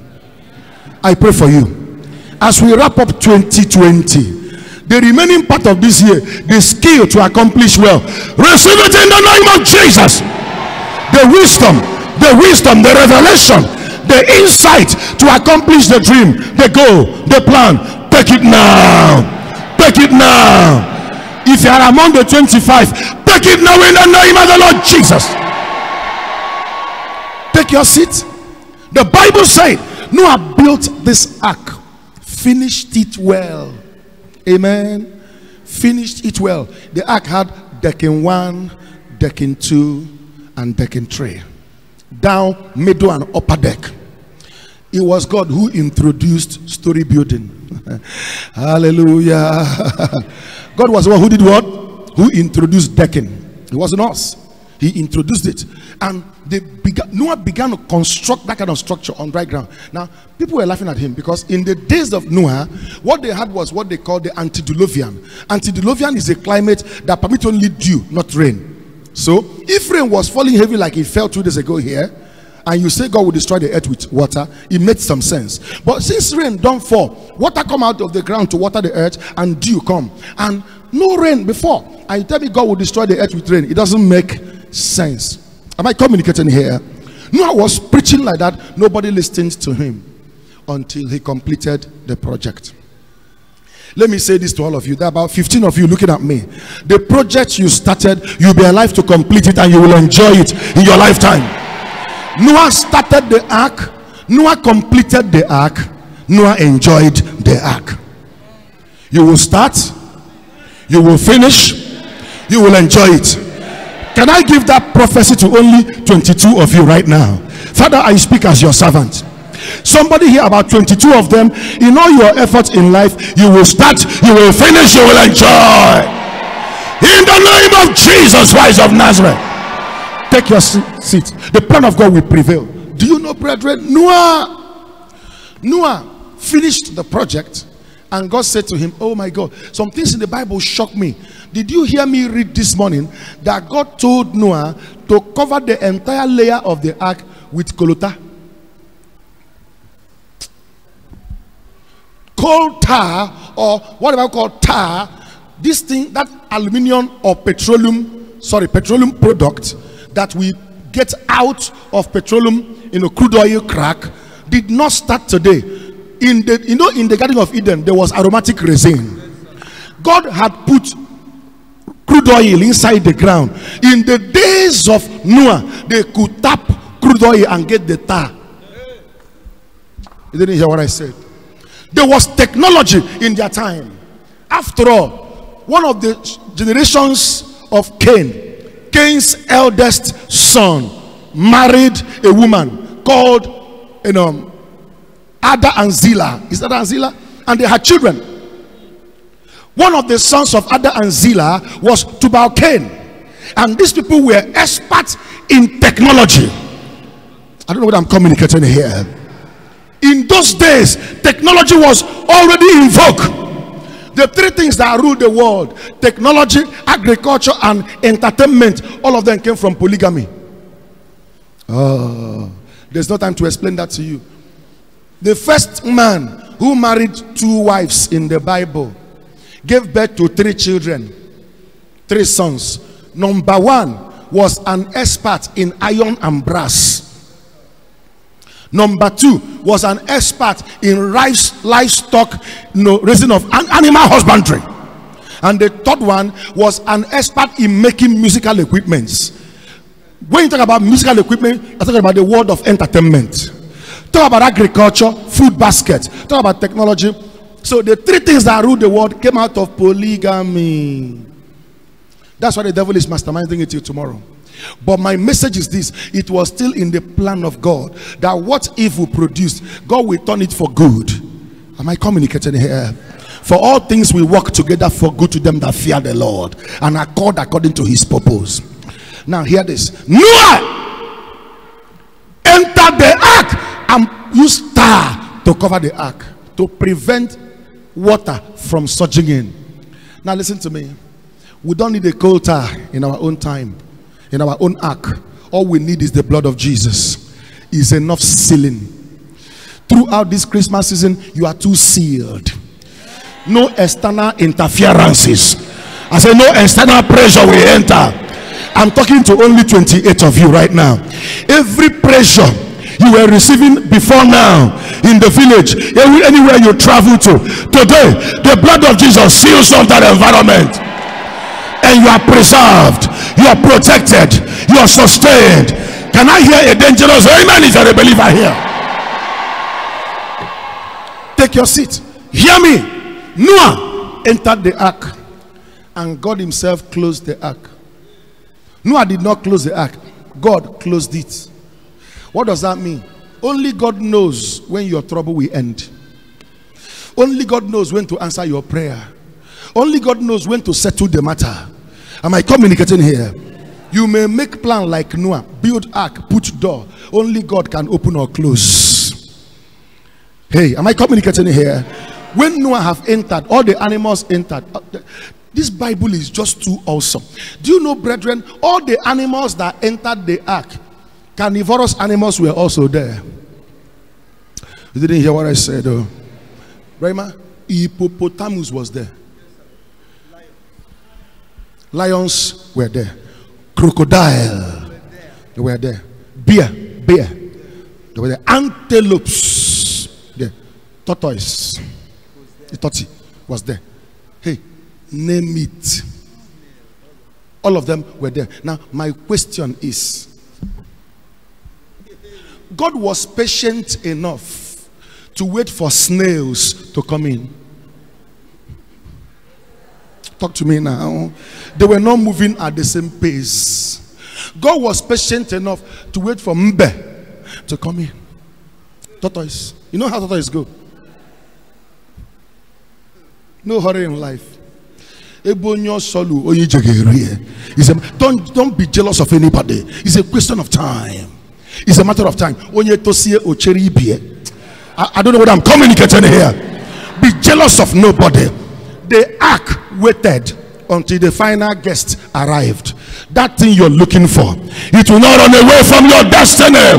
I pray for you. As we wrap up 2020, the remaining part of this year, the skill to accomplish well, receive it in the name of Jesus. The wisdom, the wisdom, the revelation, the insight to accomplish the dream, the goal, the plan. Take it now. Take it now. If you are among the 25, take it now in the name of the Lord Jesus. Take your seat. The Bible said Noah built this ark, finished it well. Amen. Finished it well. The ark had decking one, decking two, and decking three. Down, middle, and upper deck. It was God who introduced story building. Hallelujah. God was the one who did what? Who introduced decking. It wasn't us. He introduced it. And they began, Noah began to construct that kind of structure on dry ground. Now, people were laughing at him because in the days of Noah, what they had was what they called the antediluvian. Antediluvian is a climate that permits only dew, not rain. So, if rain was falling heavy like it fell two days ago here, and you say God will destroy the earth with water, it makes some sense. But since rain don't fall, water come out of the ground to water the earth, and dew come, and no rain before, and you tell me God will destroy the earth with rain, it doesn't make sense. Am I communicating here? Noah was preaching like that, nobody listened to him until he completed the project. Let me say this to all of you. There are about 15 of you looking at me. The project you started, you'll be alive to complete it and you will enjoy it in your lifetime. Noah started the ark, Noah completed the ark, Noah enjoyed the ark. You will start, you will finish, you will enjoy it. Can I give that prophecy to only 22 of you right now? Father, I speak as your servant. Somebody here, about 22 of them, in all your efforts in life, you will start, you will finish, you will enjoy. In the name of Jesus Christ of Nazareth. Take your seat. The plan of God will prevail. Do you know, brethren? Noah, Noah finished the project, and God said to him, Oh my God, some things in the Bible shock me. Did you hear me read this morning that God told Noah to cover the entire layer of the ark with coal tar? Coal tar, or whatever called tar, this thing, that aluminium or petroleum, sorry, petroleum product that we get out of petroleum in a crude oil crack did not start today. In the you know in the Garden of Eden there was aromatic resin. God had put crude oil inside the ground. In the days of Noah, they could tap crude oil and get the tar. You didn't hear what I said. There was technology in their time. After all, one of the generations of Cain Cain's eldest son married a woman called you know Adah and Zillah. Is that Zillah? And they had children. One of the sons of Adah and Zillah was Tubal Cain. And these people were experts in technology. I don't know what I'm communicating here. In those days, technology was already in vogue. The three things that rule the world technology, agriculture, and entertainment all of them came from polygamy. Oh, there's no time to explain that to you. The first man who married two wives in the Bible gave birth to three children, three sons. Number one was an expert in iron and brass. Number two was an expert in rice, livestock, you know, raising of an animal husbandry. And the third one was an expert in making musical equipments. When you talk about musical equipment, you're talking about the world of entertainment. Talk about agriculture, food basket. Talk about technology. So the three things that rule the world came out of polygamy. That's why the devil is masterminding it till tomorrow. But my message is this it was still in the plan of God that what evil produced, God will turn it for good. Am I communicating here? For all things will work together for good to them that fear the Lord and accord according to his purpose. Now, hear this Noah entered the ark and used tar to cover the ark to prevent water from surging in. Now, listen to me. We don't need a coal tar in our own time, in our own ark. All we need is the blood of Jesus. Is enough sealing. Throughout this Christmas season, you are too sealed. No external interferences. I say no external pressure will enter. I'm talking to only 28 of you right now. Every pressure you were receiving before now in the village, anywhere you travel to, today the blood of Jesus seals off that environment and you are preserved, you are protected, you are sustained. Can I hear a dangerous amen if you're a believer here? Take your seat. Hear me. Noah entered the ark and God Himself closed the ark. Noah did not close the ark, God closed it. What does that mean? Only God knows when your trouble will end. Only God knows when to answer your prayer. Only God knows when to settle the matter. Am I communicating here? You may make plan like Noah, build ark, put door. Only God can open or close. Hey, am I communicating here? When Noah have entered, all the animals entered. Uh, This Bible is just too awesome. Do you know, brethren, all the animals that entered the ark, carnivorous animals were also there. You didn't hear what I said, though. Rema, hippopotamus was there. Lions were there. Crocodile, they were there. Bear, bear, they were there. Antelopes, there. Tortoise, the tortoise was there. Hey, name it. All of them were there. Now, my question is God was patient enough to wait for snails to come in. Talk to me now. They were not moving at the same pace. God was patient enough to wait for Mbe to come in. Tortoise. You know how tortoise go? No hurry in life. Don't, don't be jealous of anybody. It's a question of time. It's a matter of time. I, I don't know what I'm communicating here. Be jealous of nobody. They ark waited until the final guest arrived. That thing you're looking for, it will not run away from your destiny.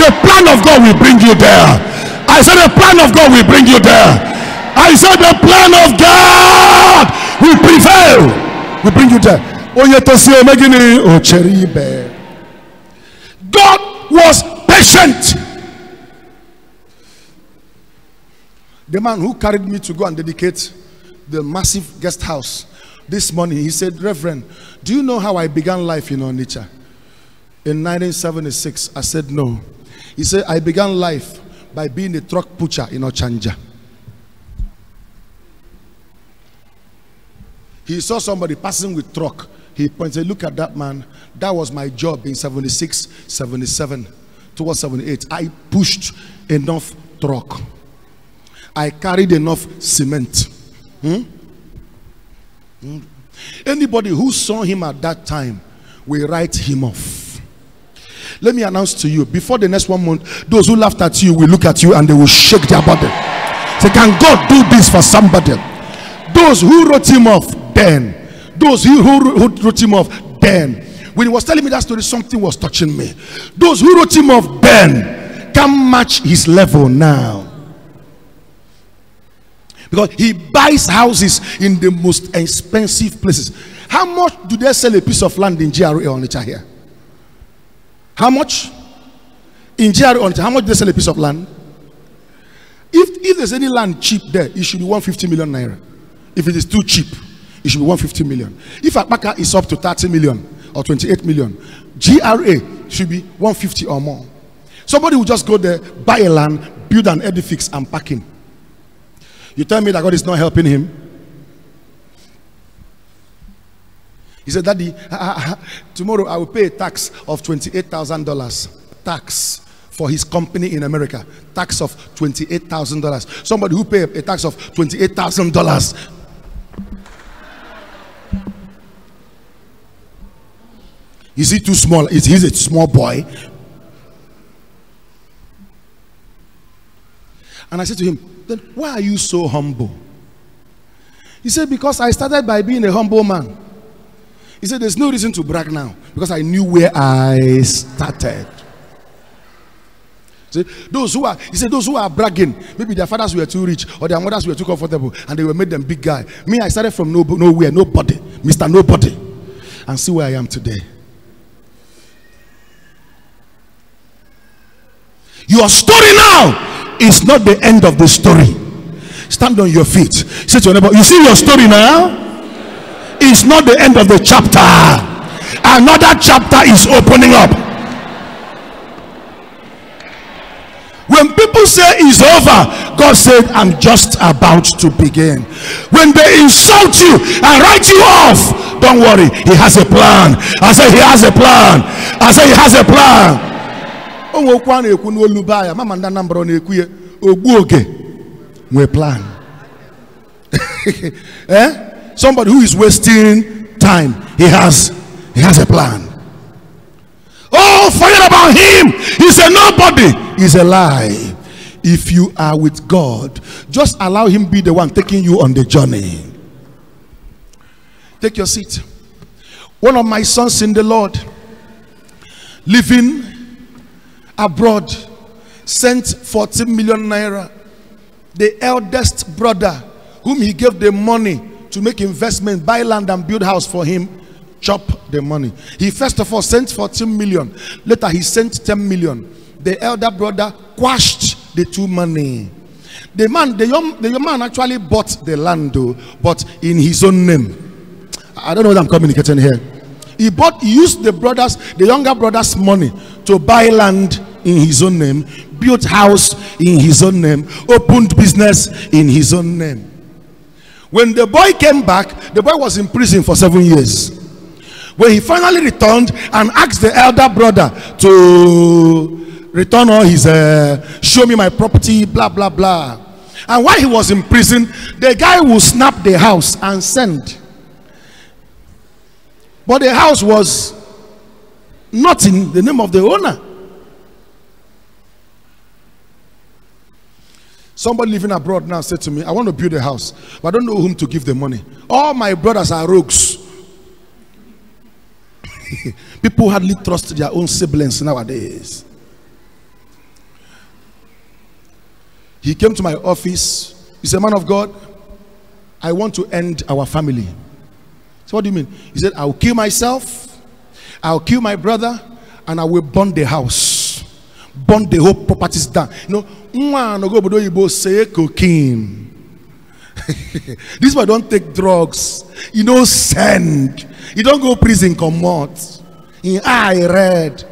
The plan of God will bring you there. I said, the plan of God will bring you there. I said, the plan of God will prevail. Will bring you there. God was patient. The man who carried me to go and dedicate the massive guest house this morning, he said, Reverend, do you know how I began life in Onitsha? In 1976, I said, No. He said, I began life by being a truck pusher in Ochanja. He saw somebody passing with truck. He pointed, Look at that man. That was my job in 76, 77, towards 78. I pushed enough truck. I carried enough cement. Hmm? Anybody who saw him at that time will write him off. Let me announce to you before the next one month, those who laughed at you will look at you and they will shake their body. Say, Can God do this for somebody? Those who wrote him off, then. Those who, who, who wrote him off, then. When he was telling me that story, something was touching me. Those who wrote him off then can match his level now. Because he buys houses in the most expensive places. How much do they sell a piece of land in GRA on Onitsha here? How much? In GRA Onitsha, how much do they sell a piece of land? If, if there's any land cheap there, it should be 150 million naira. If it is too cheap, it should be 150 million. If Akpaka is up to 30 million or 28 million, GRA should be 150 or more. Somebody will just go there, buy a land, build an edifice, and pack in. You tell me that God is not helping him? He said, Daddy, tomorrow I will pay a tax of $28,000. Tax for his company in America. Tax of $28,000. Somebody who pay a tax of $28,000. Is he too small? Is he a small boy? And I said to him, Then why are you so humble? He said, Because I started by being a humble man. He said, There's no reason to brag now because I knew where I started. See, those who are, he said, those who are bragging, maybe their fathers were too rich or their mothers were too comfortable and they were made them big guy. Me, I started from no, nowhere, nobody, Mr. Nobody, and see where I am today. Your story now is not the end of the story. Stand on your feet. Say to your neighbor, You see your story now? It's not the end of the chapter. Another chapter is opening up. When people say it's over, God said, I'm just about to begin. When they insult you and write you off, don't worry, He has a plan. I say, He has a plan. I say, He has a plan. Okwu a na-ekwu n'olu mama na-ekwu ogbu oge plan. Eh? somebody who is wasting time he has he has a plan. Oh forget about him. He's a nobody. He's a lie. If you are with God just allow him be the one taking you on the journey. Take your seat. One of my sons in the Lord living abroad sent 14 million naira. The eldest brother, whom he gave the money to make investment, buy land and build house for him, chop the money. He first of all sent 14 million. Later he sent 10 million. The elder brother quashed the two money. The man, the young, the young man actually bought the land though, but in his own name. I don't know what I'm communicating here. He bought, he used the brothers, the younger brother's money to buy land in his own name, built house in his own name, opened business in his own name. When the boy came back, the boy was in prison for seven years. When he finally returned and asked the elder brother to return all his, uh, show me my property, blah, blah, blah. And while he was in prison, the guy will snap the house and send. But the house was not in the name of the owner. Somebody living abroad now said to me, I want to build a house, but I don't know whom to give the money. All my brothers are rogues. People hardly trust their own siblings nowadays. He came to my office. He said, Man of God, I want to end our family. So, what do you mean? He said, I'll kill myself, I'll kill my brother, and I will burn the house, burn the whole properties down. You know, say cocaine. This boy don't take drugs. He don't send. He don't go prison comot. Him eye red.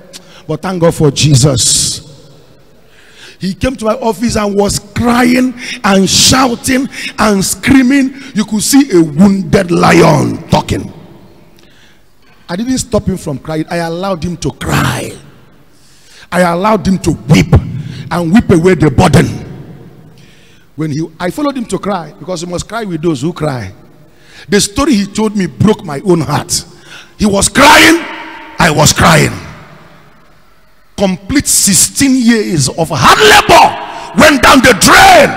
But thank god for jesus. He came to my office and was crying and shouting and screaming. You could see a wounded lion talking. I didn't stop him from crying. I allowed him to cry i allowed him to weep and weep away the burden. When he, I followed him to cry because he must cry with those who cry. The story he told me broke my own heart. He was crying, I was crying. complete 16 years of hard labor went down the drain.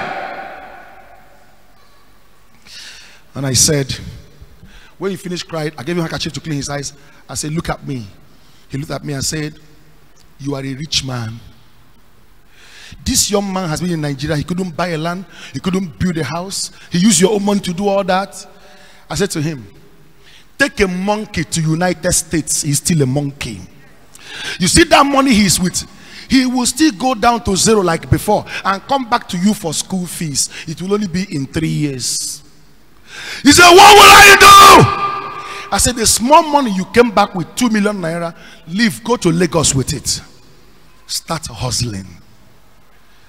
And I said, when he finished crying, I gave him a handkerchief to clean his eyes. I said, Look at me. He looked at me and said, You are a rich man. This young man has been in Nigeria. He couldn't buy a land, he couldn't build a house. He used your own money to do all that. I said to him, Take a monkey to United States. He's still a monkey. You see that money he's with, he will still go down to zero like before and come back to you for school fees. It will only be in three years. He said, What will I do? I said, The small money you came back with, two million naira, leave, go to Lagos with it. Start hustling.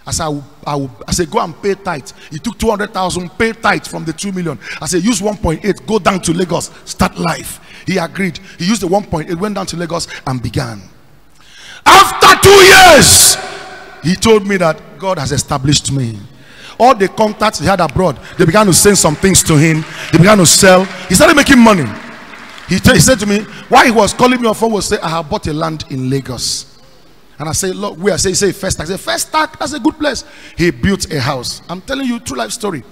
I said, I, will, I, will, I said, go and pay tithe. He took 200,000, pay tithe from the 2 million. I said, use 1.8, go down to Lagos, start life. He agreed. He used the 1.8, went down to Lagos and began. After two years, he told me that God has established me. All the contacts he had abroad, they began to send some things to him. They began to sell. He started making money. He, he said to me, why he was calling me on phone was say, I have bought a land in Lagos. And I say, look, where? I say, say first I say, Festac, that's a good place. He built a house. I'm telling you true life story.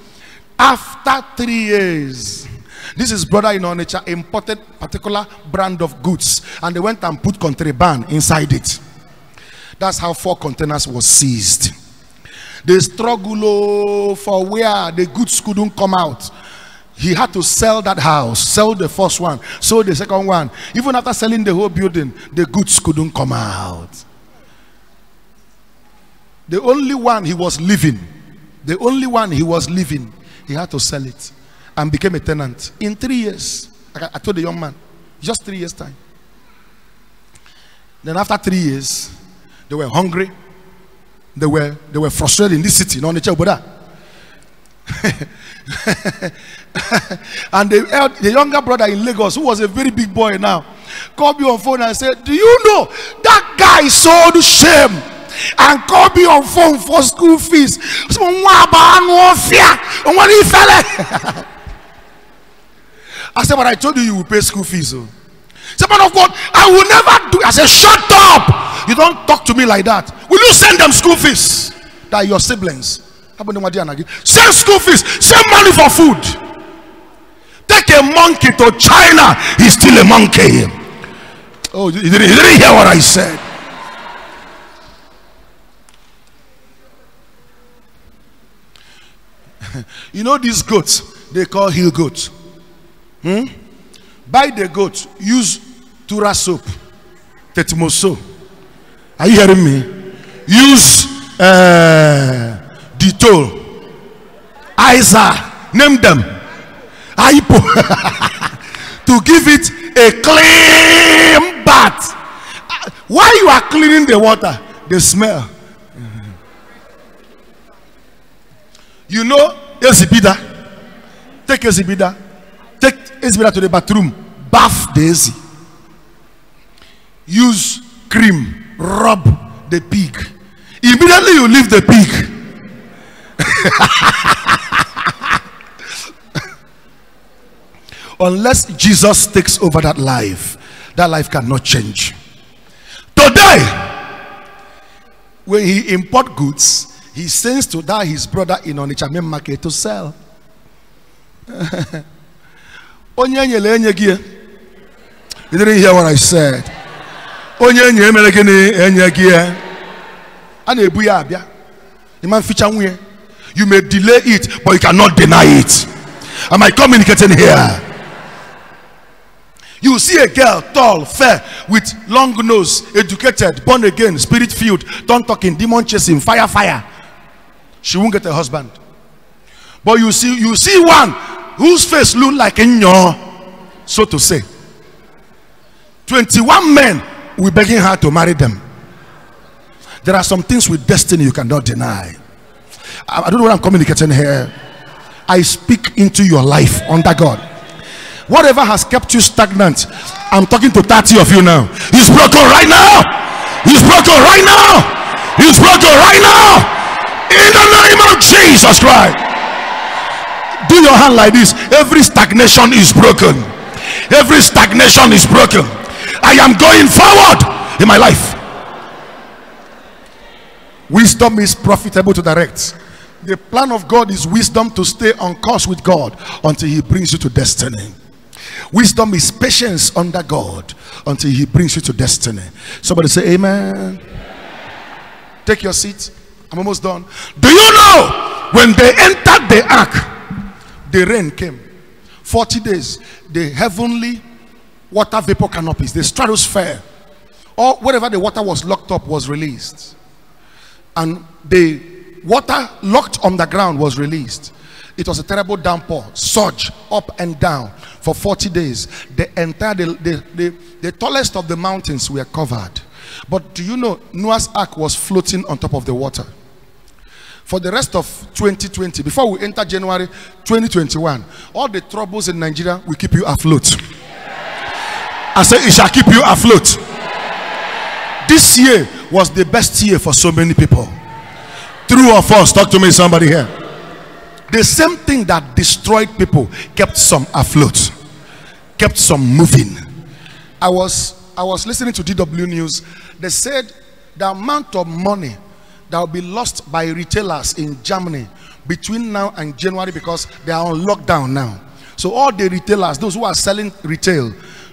After three years, this is brother in our nature imported particular brand of goods, and they went and put contraband inside it. That's how four containers was seized. They struggle oh, for where the goods couldn't come out. He had to sell that house, sell the first one, sell the second one. Even after selling the whole building, the goods couldn't come out. The only one he was living, the only one he was living, he had to sell it and became a tenant in three years. I, told the young man, just three years' time. Then after three years, they were hungry. They were they were frustrated in this city, no Oboda. and the, the younger brother in Lagos, who was a very big boy now, called me on phone and said, Do you know that guy sold shame? And call me on phone for school fees. So, my brother won't fear. How many fellas? I said, but I told you you will pay school fees. Oh. So. Say, man of God, I will never do. I said, shut up. You don't talk to me like that. Will you send them school fees? That your siblings. Send school fees. Send money for food. Take a monkey to China. He's still a monkey. Oh, you didn't, you didn't hear what I said. you know these goats they call hill goats. Hmm? buy the goat use tura soap tetimoso are you hearing me? Use uh, Dettol isa name them. Aipo to give it a clean bath. While you are cleaning the water? The smell. You know Ezibida. Take Ezibida. Take Ezibida to the bathroom. Bath the Ezi. Use cream. Rub the pig. Immediately you leave the pig. Unless Jesus takes over that life, that life cannot change. Today, when he import goods, he sends to that his brother in Onitsha market to sell. Onye nyere enye gị You didn't hear what I said. Onye nye emere gịnị enye gị a na-ebu ya abịa. You may delay it, but you cannot deny it. Am I communicating here? You see a girl, tall, fair, with long nose, educated, born again, spirit filled, tongue talking, demon chasing, fire, fire she won't get a husband. But you see, you see one whose face look like a nyo, so to say. 21 men will begging her to marry them. There are some things with destiny you cannot deny. I, I don't know what I'm communicating here. I speak into your life under God. Whatever has kept you stagnant, I'm talking to 30 of you now. He's broken right now. He's broken right now. He's broken right now. In the name of Jesus Christ. Do your hand like this. Every stagnation is broken. Every stagnation is broken. I am going forward in my life. Wisdom is profitable to direct. The plan of God is wisdom to stay on course with God until He brings you to destiny. Wisdom is patience under God until He brings you to destiny. Somebody say, Amen. Take your seat. I'm almost done. Do you know when they entered the ark, the rain came? 40 days, the heavenly water vapor canopies, the stratosphere, or wherever the water was locked up was released. And the water locked on the ground was released. It was a terrible downpour, surge up and down for 40 days. The entire, the, the, the, the tallest of the mountains were covered. But do you know Noah's ark was floating on top of the water? For the rest of 2020, before we enter January 2021, all the troubles in Nigeria will keep you afloat. I say it shall keep you afloat. This year was the best year for so many people. True or false? Talk to me, somebody here. The same thing that destroyed people kept some afloat, kept some moving. I was I was listening to DW News. They said the amount of money that will be lost by retailers in Germany between now and January because they are on lockdown now. So all the retailers, those who are selling retail,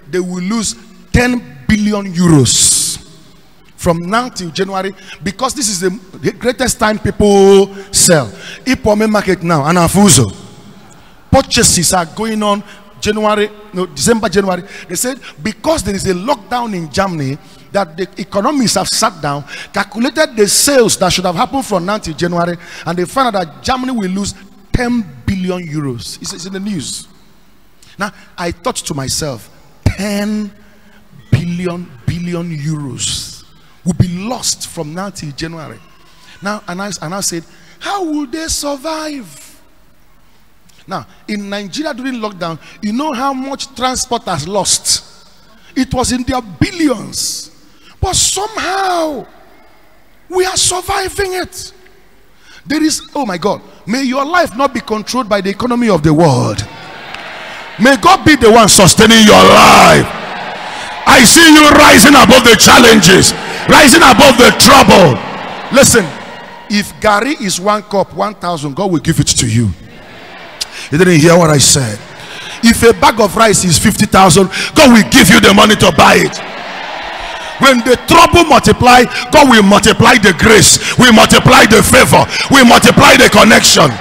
they will lose 10 billion euros from now till January because this is the greatest time people sell. Ipome market now and Afuso. Purchases are going on January, no, December, January. They said because there is a lockdown in Germany that the economists have sat down, calculated the sales that should have happened from now till January, and they found out that Germany will lose 10 billion euros. It's, it's in the news. Now, I thought to myself, 10 billion billion euros will be lost from now till January. Now, and I, and I said, how will they survive? Now, in Nigeria during lockdown, you know how much transport has lost? It was in their billions. But somehow, we are surviving it. There is, oh my God, may your life not be controlled by the economy of the world. May God be the one sustaining your life. I see you rising above the challenges, rising above the trouble. Listen, if garri is one cup, 1,000, God will give it to you. You didn't hear what I said. If a bag of rice is 50,000, God will give you the money to buy it. When the trouble multiply, God will multiply the grace, will multiply the favor, will multiply the connection.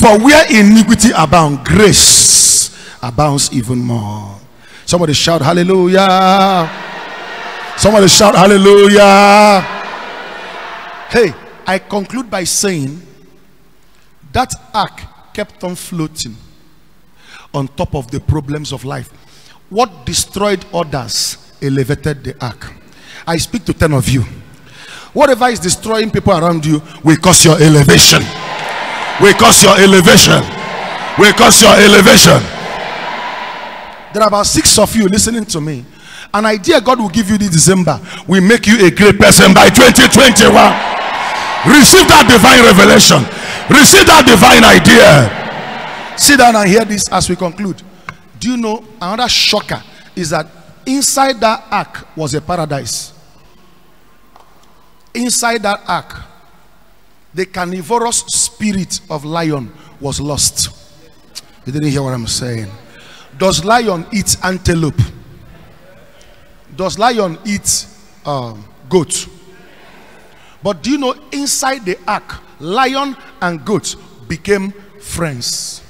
For where iniquity abound, grace abounds even more. Somebody shout hallelujah. Somebody shout hallelujah. Hey, I conclude by saying that ark kept on floating on top of the problems of life. What destroyed others elevated the ark. I speak to 10 of you. Whatever is destroying people around you will cause your elevation. Will cause your elevation. Will cause your elevation. There are about six of you listening to me. An idea God will give you this December will make you a great person by 2021. Receive that divine revelation. Receive that divine idea. Sit down and hear this as we conclude. Do you know another shocker is that inside that ark was a paradise. Inside that ark, the carnivorous spirit of lion was lost. You didn't hear what I'm saying. Does lion eat antelope? Does lion eat um, goat? But do you know inside the ark, lion and goat became friends.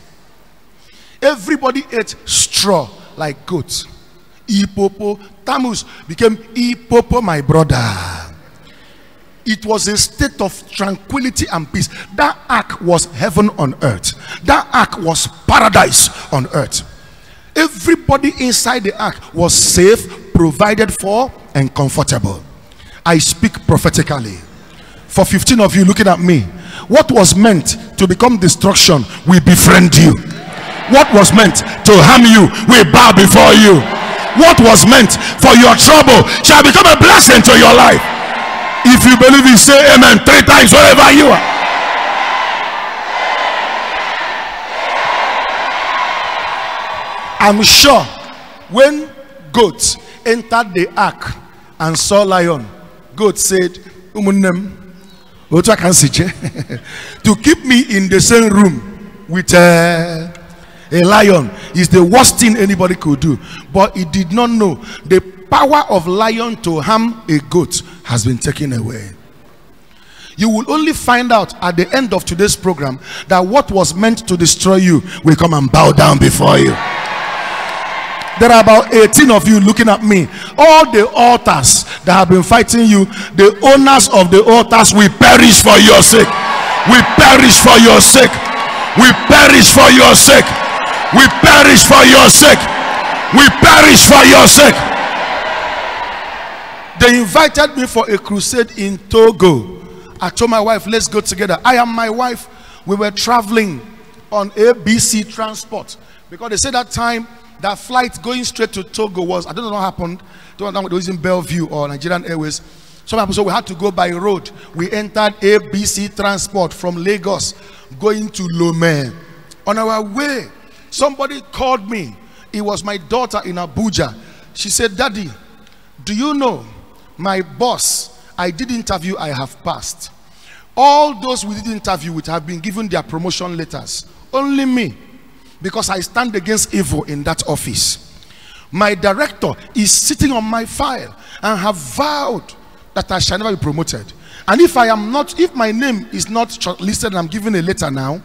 Everybody ate straw like goat. Ipopo, Tamus became Ipopo, my brother. It was a state of tranquility and peace. That ark was heaven on earth. That ark was paradise on earth. Everybody inside the ark was safe, provided for, and comfortable. I speak prophetically. For 15 of you looking at me, what was meant to become destruction will befriend you. What was meant to harm you will bow before you. What was meant for your trouble shall become a blessing to your life. If you believe it, say amen three times wherever you are. I'm sure when goat entered the ark and saw lion, goat said, Umunnem, Otu I can see to keep me in the same room with uh, a lion is the worst thing anybody could do. But he did not know the power of lion to harm a goat has been taken away. You will only find out at the end of today's program that what was meant to destroy you will come and bow down before you. There are about 18 of you looking at me. All the altars that have been fighting you, the owners of the altars will perish for your sake. We perish for your sake. We perish for your sake. We perish for your sake. We perish for your sake. They invited me for a crusade in Togo. I told my wife, let's go together. I am my wife. We were traveling on ABC transport because they said that time that flight going straight to Togo was, I don't know what happened. Don't know whether it was in Bellview or Nigerian Airways. Some happened, so we had to go by road. We entered ABC transport from Lagos going to Lomé. On our way, somebody called me. It was my daughter in Abuja. She said, Daddy, do you know my boss? I did interview, I have passed. All those we did interview with have been given their promotion letters. Only me because I stand against evil in that office. My director is sitting on my file and have vowed that I shall never be promoted. And if I am not, if my name is not listed and I'm given a letter now,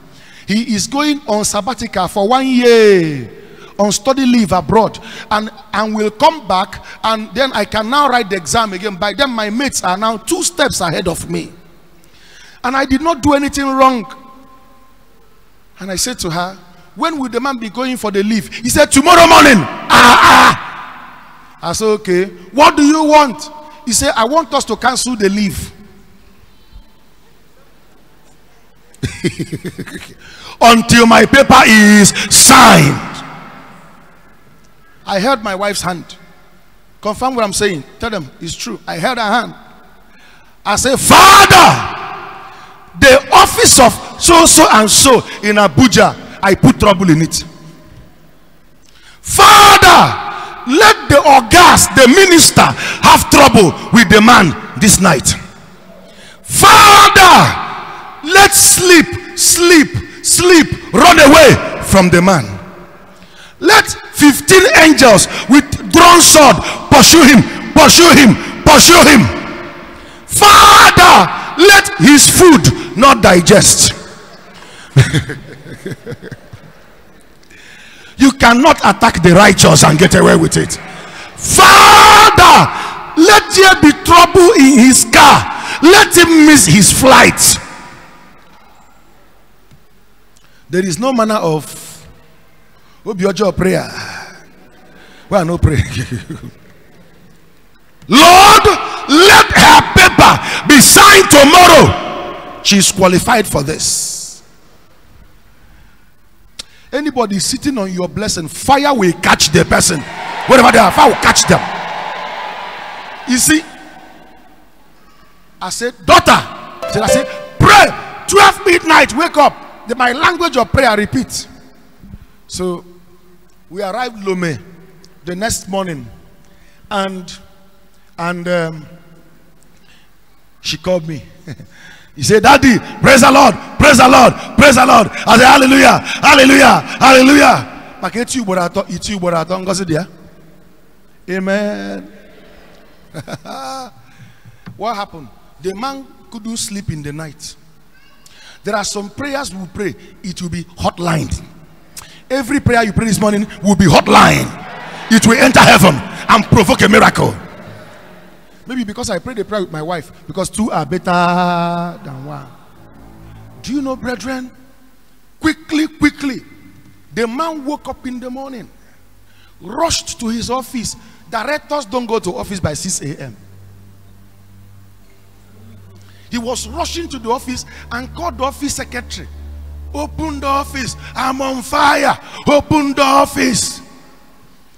he is going on sabbatical for one year on study leave abroad and and will come back and then I can now write the exam again. By then my mates are now two steps ahead of me. And I did not do anything wrong. And I said to her, when will the man be going for the leave? He said, Tomorrow morning. Ah, ah. I said, Okay. What do you want? He said, I want us to cancel the leave. Until my paper is signed. I held my wife's hand. Confirm what I'm saying. Tell them it's true. I held her hand. I said, Father, the office of so so and so in Abuja I put trouble in it. Father, let the august, the minister, have trouble with the man this night. Father, let sleep, sleep, sleep, run away from the man. Let 15 angels with drawn sword pursue him, pursue him, pursue him. Father, let his food not digest. you cannot attack the righteous and get away with it. Father, let there be trouble in his car. Let him miss his flight. There is no manner of Obiojo prayer. Ah. Well, no prayer. Lord, let her paper be signed tomorrow. She's qualified for this. Anybody sitting on your blessing, fire will catch the person. Wherever they are, fire will catch them. You see, I said, daughter, I said, pray 12 midnight, wake up. My language of prayer, repeat. So we arrived Lome the next morning, and and um, she called me. he said, Daddy, praise the Lord, praise the Lord, praise the Lord. I said, Hallelujah, Hallelujah, Hallelujah. Maka etu ugboro atọ, itu ugboro atọ, ngozi dị ya. Amen. what happened? The man couldn't sleep in the night. There are some prayers we pray, it will be hotline. Every prayer you pray this morning will be hotline. It will enter heaven and provoke a miracle. Maybe because I prayed a prayer with my wife, because two are better than one. Do you know, brethren? Quickly, quickly, the man woke up in the morning, rushed to his office. Directors don't go to office by 6 a.m. He was rushing to the office and called the office secretary. Open the office. I'm on fire. Open the office.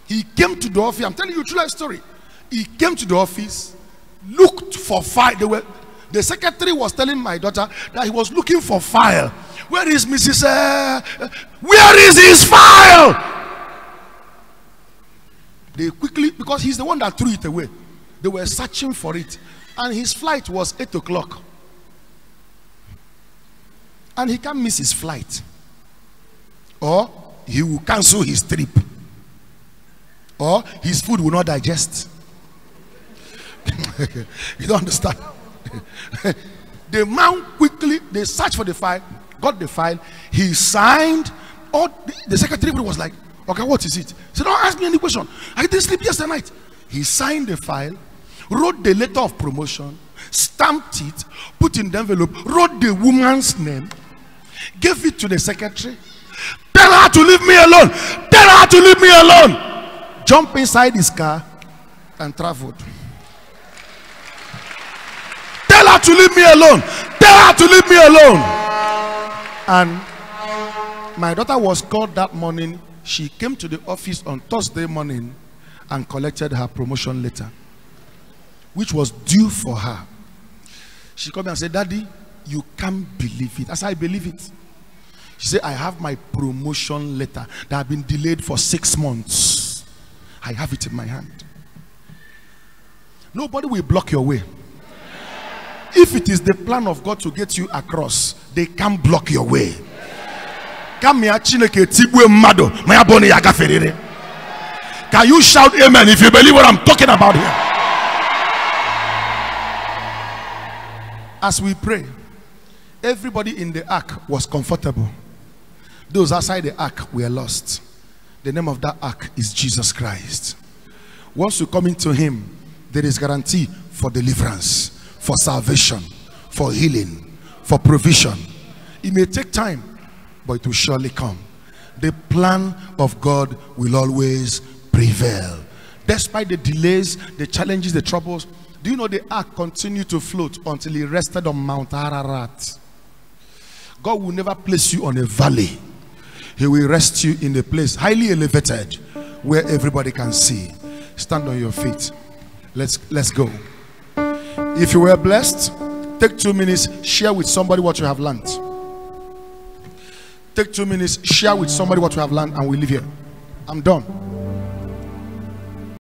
He came to the office. I'm telling you a true life story. He came to the office, looked for fire. They were, the secretary was telling my daughter that he was looking for file. Where is Mrs. Uh, where is his file? They quickly, because he's the one that threw it away, they were searching for it. And his flight was 8 o'clock. And he can't miss his flight, or he will cancel his trip, or his food will not digest. you don't understand. the man quickly they searched for the file, got the file, he signed. Or the, the secretary was like, Okay, what is it? Said, Don't ask me any question. I didn't sleep yesterday night. He signed the file, wrote the letter of promotion, stamped it, put in the envelope, wrote the woman's name, gave it to the secretary. Tell her to leave me alone. Tell her to leave me alone. Jump inside his car and traveled. Tell her to leave me alone. Tell her to leave me alone. And my daughter was called that morning. She came to the office on Thursday morning and collected her promotion letter, which was due for her. She called me and said, Daddy, you can't believe it. Said, I believe it. She said, I have my promotion letter that had been delayed for six months. I have it in my hand. Nobody will block your way. If it is the plan of God to get you across, they can't block your way. Can you shout amen if you believe what I'm talking about here? As we pray, everybody in the ark was comfortable. Those outside the ark were lost. The name of that ark is Jesus Christ. Once you come into Him, there is guarantee for deliverance, for salvation, for healing, for provision. It may take time, but it will surely come. The plan of God will always prevail. Despite the delays, the challenges, the troubles, do you know the ark continued to float until it rested on Mount Ararat? God will never place you on a valley. He will rest you in a place highly elevated where everybody can see. Stand on your feet. Let's let's go. If you were blessed, take two minutes, share with somebody what you have learned. Take two minutes, share with somebody what you have learned, and we leave here. I'm done.